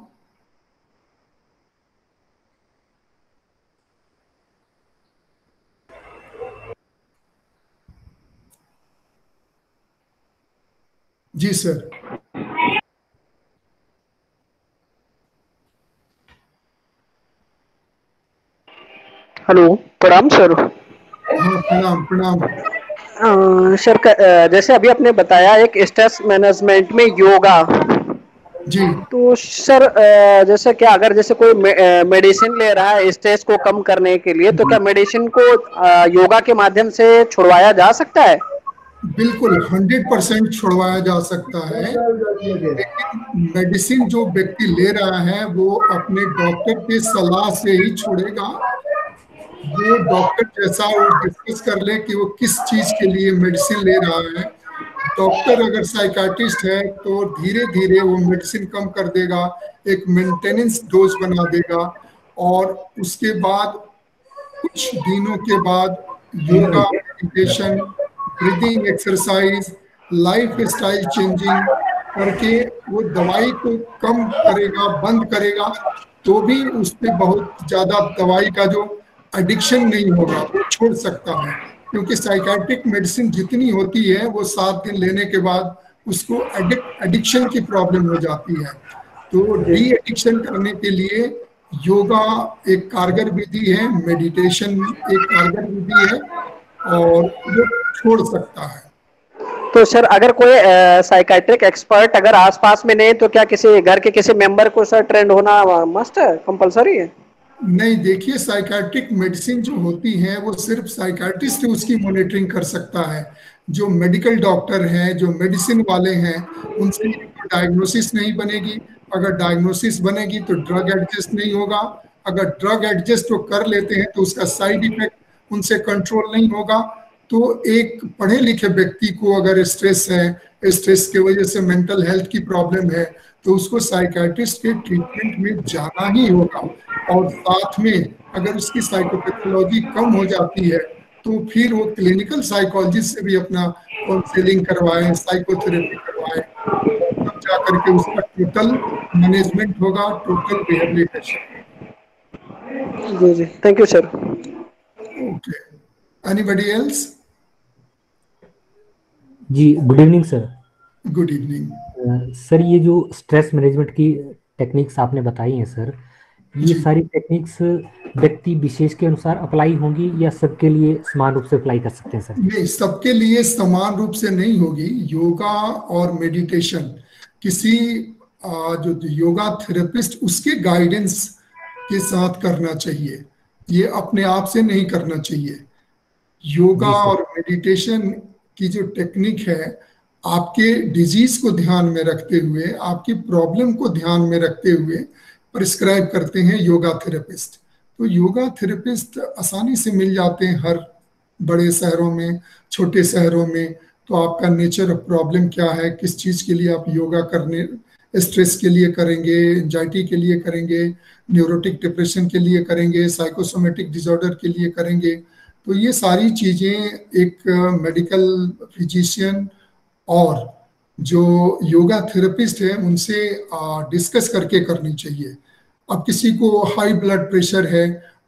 जी सर हेलो प्रणाम सर हाँ प्रणाम प्रणाम। सर जैसे अभी आपने बताया एक स्ट्रेस मैनेजमेंट में योगा। जी। तो सर जैसे क्या अगर जैसे कोई मेडिसिन ले रहा है स्ट्रेस को कम करने के लिए तो क्या मेडिसिन को योगा के माध्यम से छुड़वाया जा सकता है? बिल्कुल हंड्रेड परसेंट छुड़वाया जा सकता है। लेकिन मेडिसिन जो व्यक्ति ले रहा है वो अपने डॉक्टर के सलाह से ही छोड़ेगा। वो डॉक्टर जैसा वो डिस्कस कर ले कि वो किस चीज़ के लिए मेडिसिन ले रहा है। डॉक्टर अगर साइकाट्रिस्ट है तो धीरे धीरे वो मेडिसिन कम कर देगा, एक मेंटेनेंस डोज बना देगा और उसके बाद, कुछ दिनों के बाद yoga meditation breathing exercise lifestyle changing करके वो दवाई को कम करेगा, बंद करेगा तो भी उस पर बहुत ज़्यादा दवाई का जो एडिक्शन नहीं होगा, वो छोड़ सकता है। क्योंकि साइकाट्रिक मेडिसिन जितनी होती है, वो सात दिन लेने के बाद उसको एडिक्शन की प्रॉब्लम हो जाती है। तो डी एडिक्शन करने के लिए योगा एक कारगर विधि है मेडिटेशन एक कारगर विधि है, और वो छोड़ सकता है। तो सर, अगर कोई साइकाट्रिक एक्सपर्ट अगर आसपास में नहीं तो क्या किसी घर के किसी मेंबर को सर ट्रेंड होना मस्ट है कंपलसरी है? नहीं, देखिए साइकाट्रिक मेडिसिन जो होती है, वो सिर्फ़ साइकाट्रिस्ट उसकी मॉनिटरिंग कर सकता है। जो मेडिकल डॉक्टर हैं, जो मेडिसिन वाले हैं, उनसे डायग्नोसिस नहीं बनेगी। अगर डायग्नोसिस बनेगी तो ड्रग एडजस्ट नहीं होगा। अगर ड्रग एडजस्ट वो कर लेते हैं तो उसका साइड इफ़ेक्ट उनसे कंट्रोल नहीं होगा। तो एक पढ़े लिखे व्यक्ति को अगर स्ट्रेस है स्ट्रेस की वजह से मेंटल हेल्थ की प्रॉब्लम है तो उसको साइकाट्रिस्ट के ट्रीटमेंट में जाना ही होगा। और साथ में अगर उसकी साइकोपैथोलॉजी कम हो जाती है तो फिर वो क्लिनिकल साइकोलॉजिस्ट से भी अपना काउंसलिंग करवाए साइकोथेरेपी करवाए। तब तो जा करके उसका टोटल मैनेजमेंट होगा टोटल रिहेबिलिटेशन जी जी। Thank you sir okay anybody else ji good evening sir good evening sir ये जो स्ट्रेस मैनेजमेंट की टेक्निक्स आपने बताई हैं सर ये सारी टेक्निक्स व्यक्ति विशेष के अनुसार अप्लाई होंगी या सबके लिए समान रूप से अप्लाई कर सकते हैं सर? नहीं सबके लिए समान रूप से नहीं होगी। योगा और मेडिटेशन किसी जो योगा थेरेपिस्ट उसके गाइडेंस के साथ करना चाहिए। ये अपने आप से नहीं करना चाहिए। योगा और मेडिटेशन की जो टेक्निक है आपके डिज़ीज़ को ध्यान में रखते हुए, आपकी प्रॉब्लम को ध्यान में रखते हुए प्रिस्क्राइब करते हैं योगा थेरेपिस्ट तो योगा थेरेपिस्ट आसानी से मिल जाते हैं हर बड़े शहरों में, छोटे शहरों में। तो आपका नेचर ऑफ़ प्रॉब्लम क्या है? किस चीज़ के लिए आप योगा करने स्ट्रेस के लिए करेंगे एंजाइटी के लिए करेंगे न्यूरोटिक डिप्रेशन के लिए करेंगे साइकोसोमेटिक डिसऑर्डर के लिए करेंगे। तो ये सारी चीज़ें एक मेडिकल फिजिशियन और जो योगा थेरेपिस्ट है, उनसे डिस्कस करके करनी चाहिए। अब किसी को हाई ब्लड प्रेशर है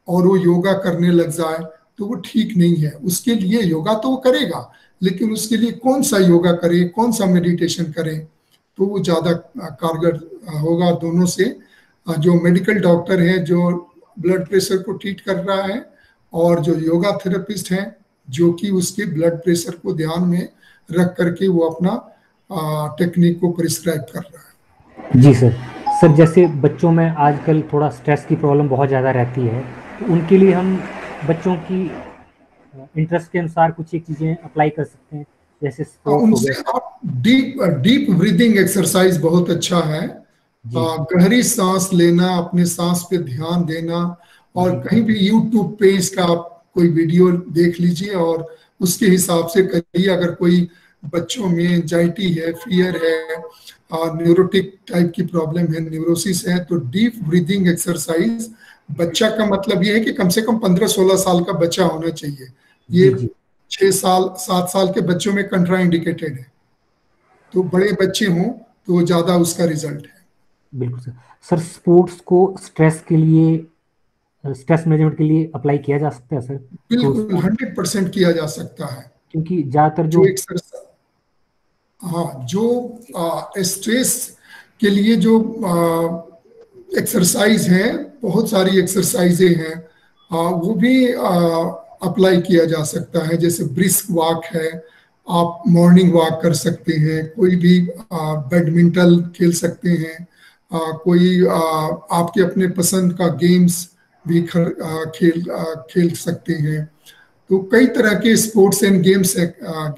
और वो योगा करने लग जाए तो वो ठीक नहीं है। उसके लिए योगा तो वो करेगा, लेकिन उसके लिए कौन सा योगा करे, कौन सा मेडिटेशन करे तो वो ज़्यादा कारगर होगा दोनों से। जो मेडिकल डॉक्टर है, जो ब्लड प्रेशर को ट्रीट कर रहा है, और जो योगा थेरेपिस्ट हैं, जो कि उसके ब्लड प्रेशर को ध्यान में रख करके वो अपना टेक्निक को प्रिस्क्राइब कर रहा है। जी सर। सर जैसे बच्चों में आजकल थोड़ा स्ट्रेस की प्रॉब्लम बहुत ज़्यादा रहती है तो उनके लिए हम बच्चों की इंटरेस्ट के अनुसार कुछ एक चीज़ें अप्लाई कर सकते हैं जैसे उनसे आप डीप डीप ब्रीदिंग एक्सरसाइज बहुत अच्छा है। गहरी सांस लेना अपने सांस पे ध्यान देना और कहीं भी यूट्यूब पे इसका आप कोई वीडियो देख लीजिए और उसके हिसाब से करिए अगर कोई बच्चों में एंजाइटी है फियर है न्यूरोटिक टाइप की प्रॉब्लम है न्यूरोसिस है तो डीप ब्रीदिंग एक्सरसाइज बच्चा का मतलब ये है कि कम से कम पंद्रह सोलह साल का बच्चा होना चाहिए। ये छह साल सात साल के बच्चों में कंट्रा इंडिकेटेड है। तो बड़े बच्चे हों तो ज़्यादा उसका रिज़ल्ट है। बिल्कुल सर। सर स्पोर्ट्स को स्ट्रेस के लिए स्ट्रेस मैनेजमेंट के लिए अप्लाई किया जा सकता है सर? बिल्कुल हंड्रेड परसेंट किया जा सकता है। क्योंकि ज़्यादातर जो, जो हाँ जो स्ट्रेस के लिए जो एक्सरसाइज है बहुत सारी एक्सरसाइजें हैं वो भी अप्लाई किया जा सकता है। जैसे ब्रिस्क वॉक है आप मॉर्निंग वॉक कर सकते हैं कोई भी बैडमिंटन खेल सकते हैं आ, कोई आ, आपके अपने पसंद का गेम्स भी खर, आ, खेल आ, खेल सकते हैं। तो कई तरह के स्पोर्ट्स एंड गेम्स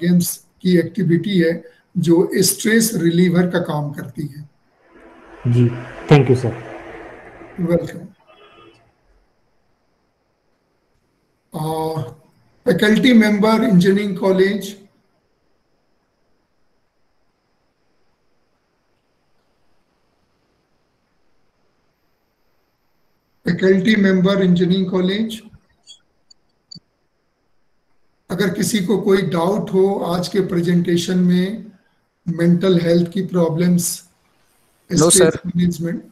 गेम्स की एक्टिविटी है जो स्ट्रेस रिलीवर का काम करती है। जी thank you sir welcome faculty member engineering college faculty member engineering college अगर किसी को कोई डाउट हो आज के प्रेजेंटेशन में मेंटल हेल्थ की प्रॉब्लम्स मैनेजमेंट मैनेजमेंट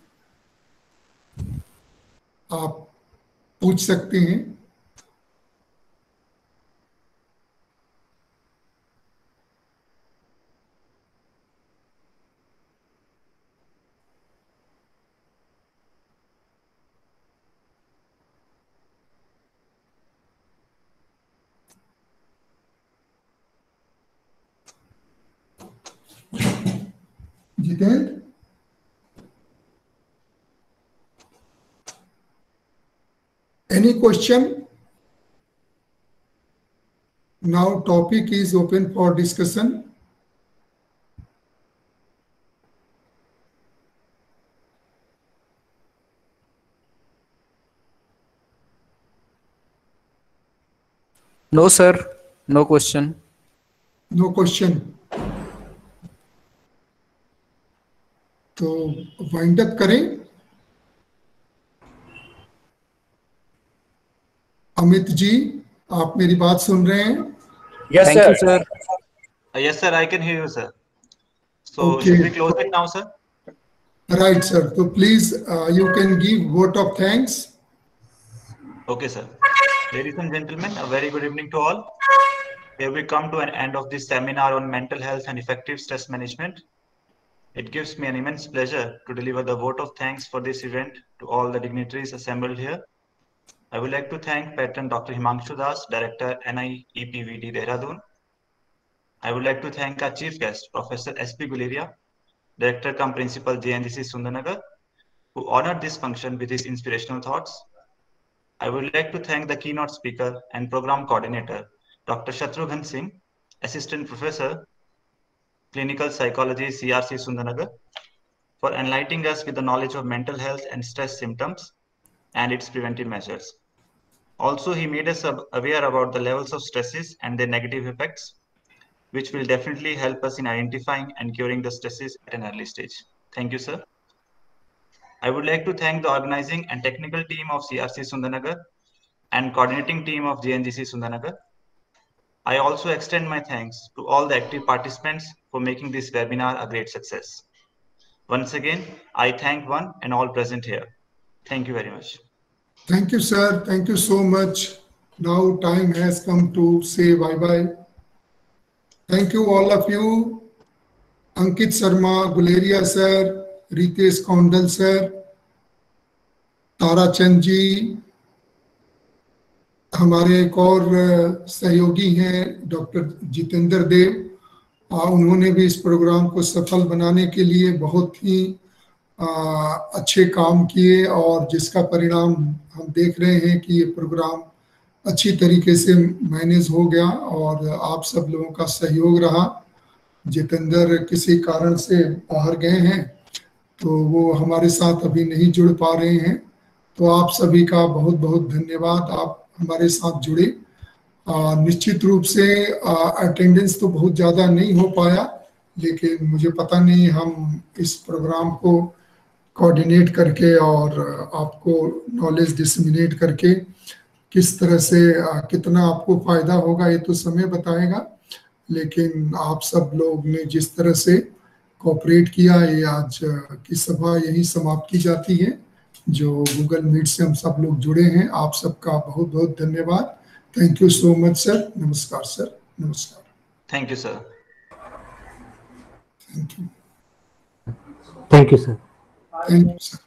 आप पूछ सकते हैं। Jitendra? Any question? Now topic is open for discussion. No, sir. No question. No question. तो वाइंड अप करें। अमित जी आप मेरी बात सुन रहे हैं? Yes sir yes sir I can hear you sir so should we close it now sir right sir तो please you can give vote of thanks okay sir ladies and gentleman a very good evening to all we come to an end of this seminar on mental health and effective stress management It gives me an immense pleasure to deliver the vote of thanks for this event to all the dignitaries assembled here. I would like to thank Patron Dr. Himanshu Das, Director NIEPVD Dehradun. I would like to thank our chief guest, Professor S.P. Guleria, Director cum Principal JNDC Sundarnagar, who honored this function with his inspirational thoughts. I would like to thank the keynote speaker and program coordinator, Dr. Shatrughan Singh, Assistant Professor, Clinical Psychology, CRC Sundanagar, for enlightening us with the knowledge of mental health and stress symptoms and its preventive measures. Also, he made us aware about the levels of stresses and their negative effects, which will definitely help us in identifying and curing the stresses at an early stage. Thank you, sir. I would like to thank the organizing and technical team of CRC Sundanagar and coordinating team of JNGC Sundarnagar I also extend my thanks to all the active participants for making this webinar a great success. Once again, I thank one and all present here. Thank you very much. Thank you, sir. Thank you so much. Now time has come to say bye-bye. Thank you, all of you. Ankit Sharma, Guleria sir, Ritesh Kondal sir, Tara Chandji, हमारे एक और सहयोगी हैं, doctor Jitendra देव। उन्होंने भी इस programme को सफल बनाने के लिए बहुत ही अच्छे काम किए और जिसका परिणाम हम देख रहे हैं कि ये प्रोग्राम अच्छी तरीके से मैनेज हो गया और आप सब लोगों का सहयोग रहा। जितेंद्र किसी कारण से बाहर गए हैं तो वो हमारे साथ अभी नहीं जुड़ पा रहे हैं। तो आप सभी का बहुत बहुत धन्यवाद। आप हमारे साथ जुड़े। निश्चित रूप से अटेंडेंस तो बहुत ज़्यादा नहीं हो पाया, लेकिन मुझे पता नहीं हम इस प्रोग्राम को कोऑर्डिनेट करके और आपको नॉलेज डिसमिनेट करके किस तरह से कितना आपको फ़ायदा होगा, ये तो समय बताएगा। लेकिन आप सब लोग ने जिस तरह से कोऑपरेट किया, ये आज की सभा यही समाप्त की जाती है। जो गूगल मीट से हम सब लोग जुड़े हैं आप सबका बहुत बहुत धन्यवाद। Thank you so much sir नमस्कार सर नमस्कार। Thank you sir thank you thank you sir thank you sir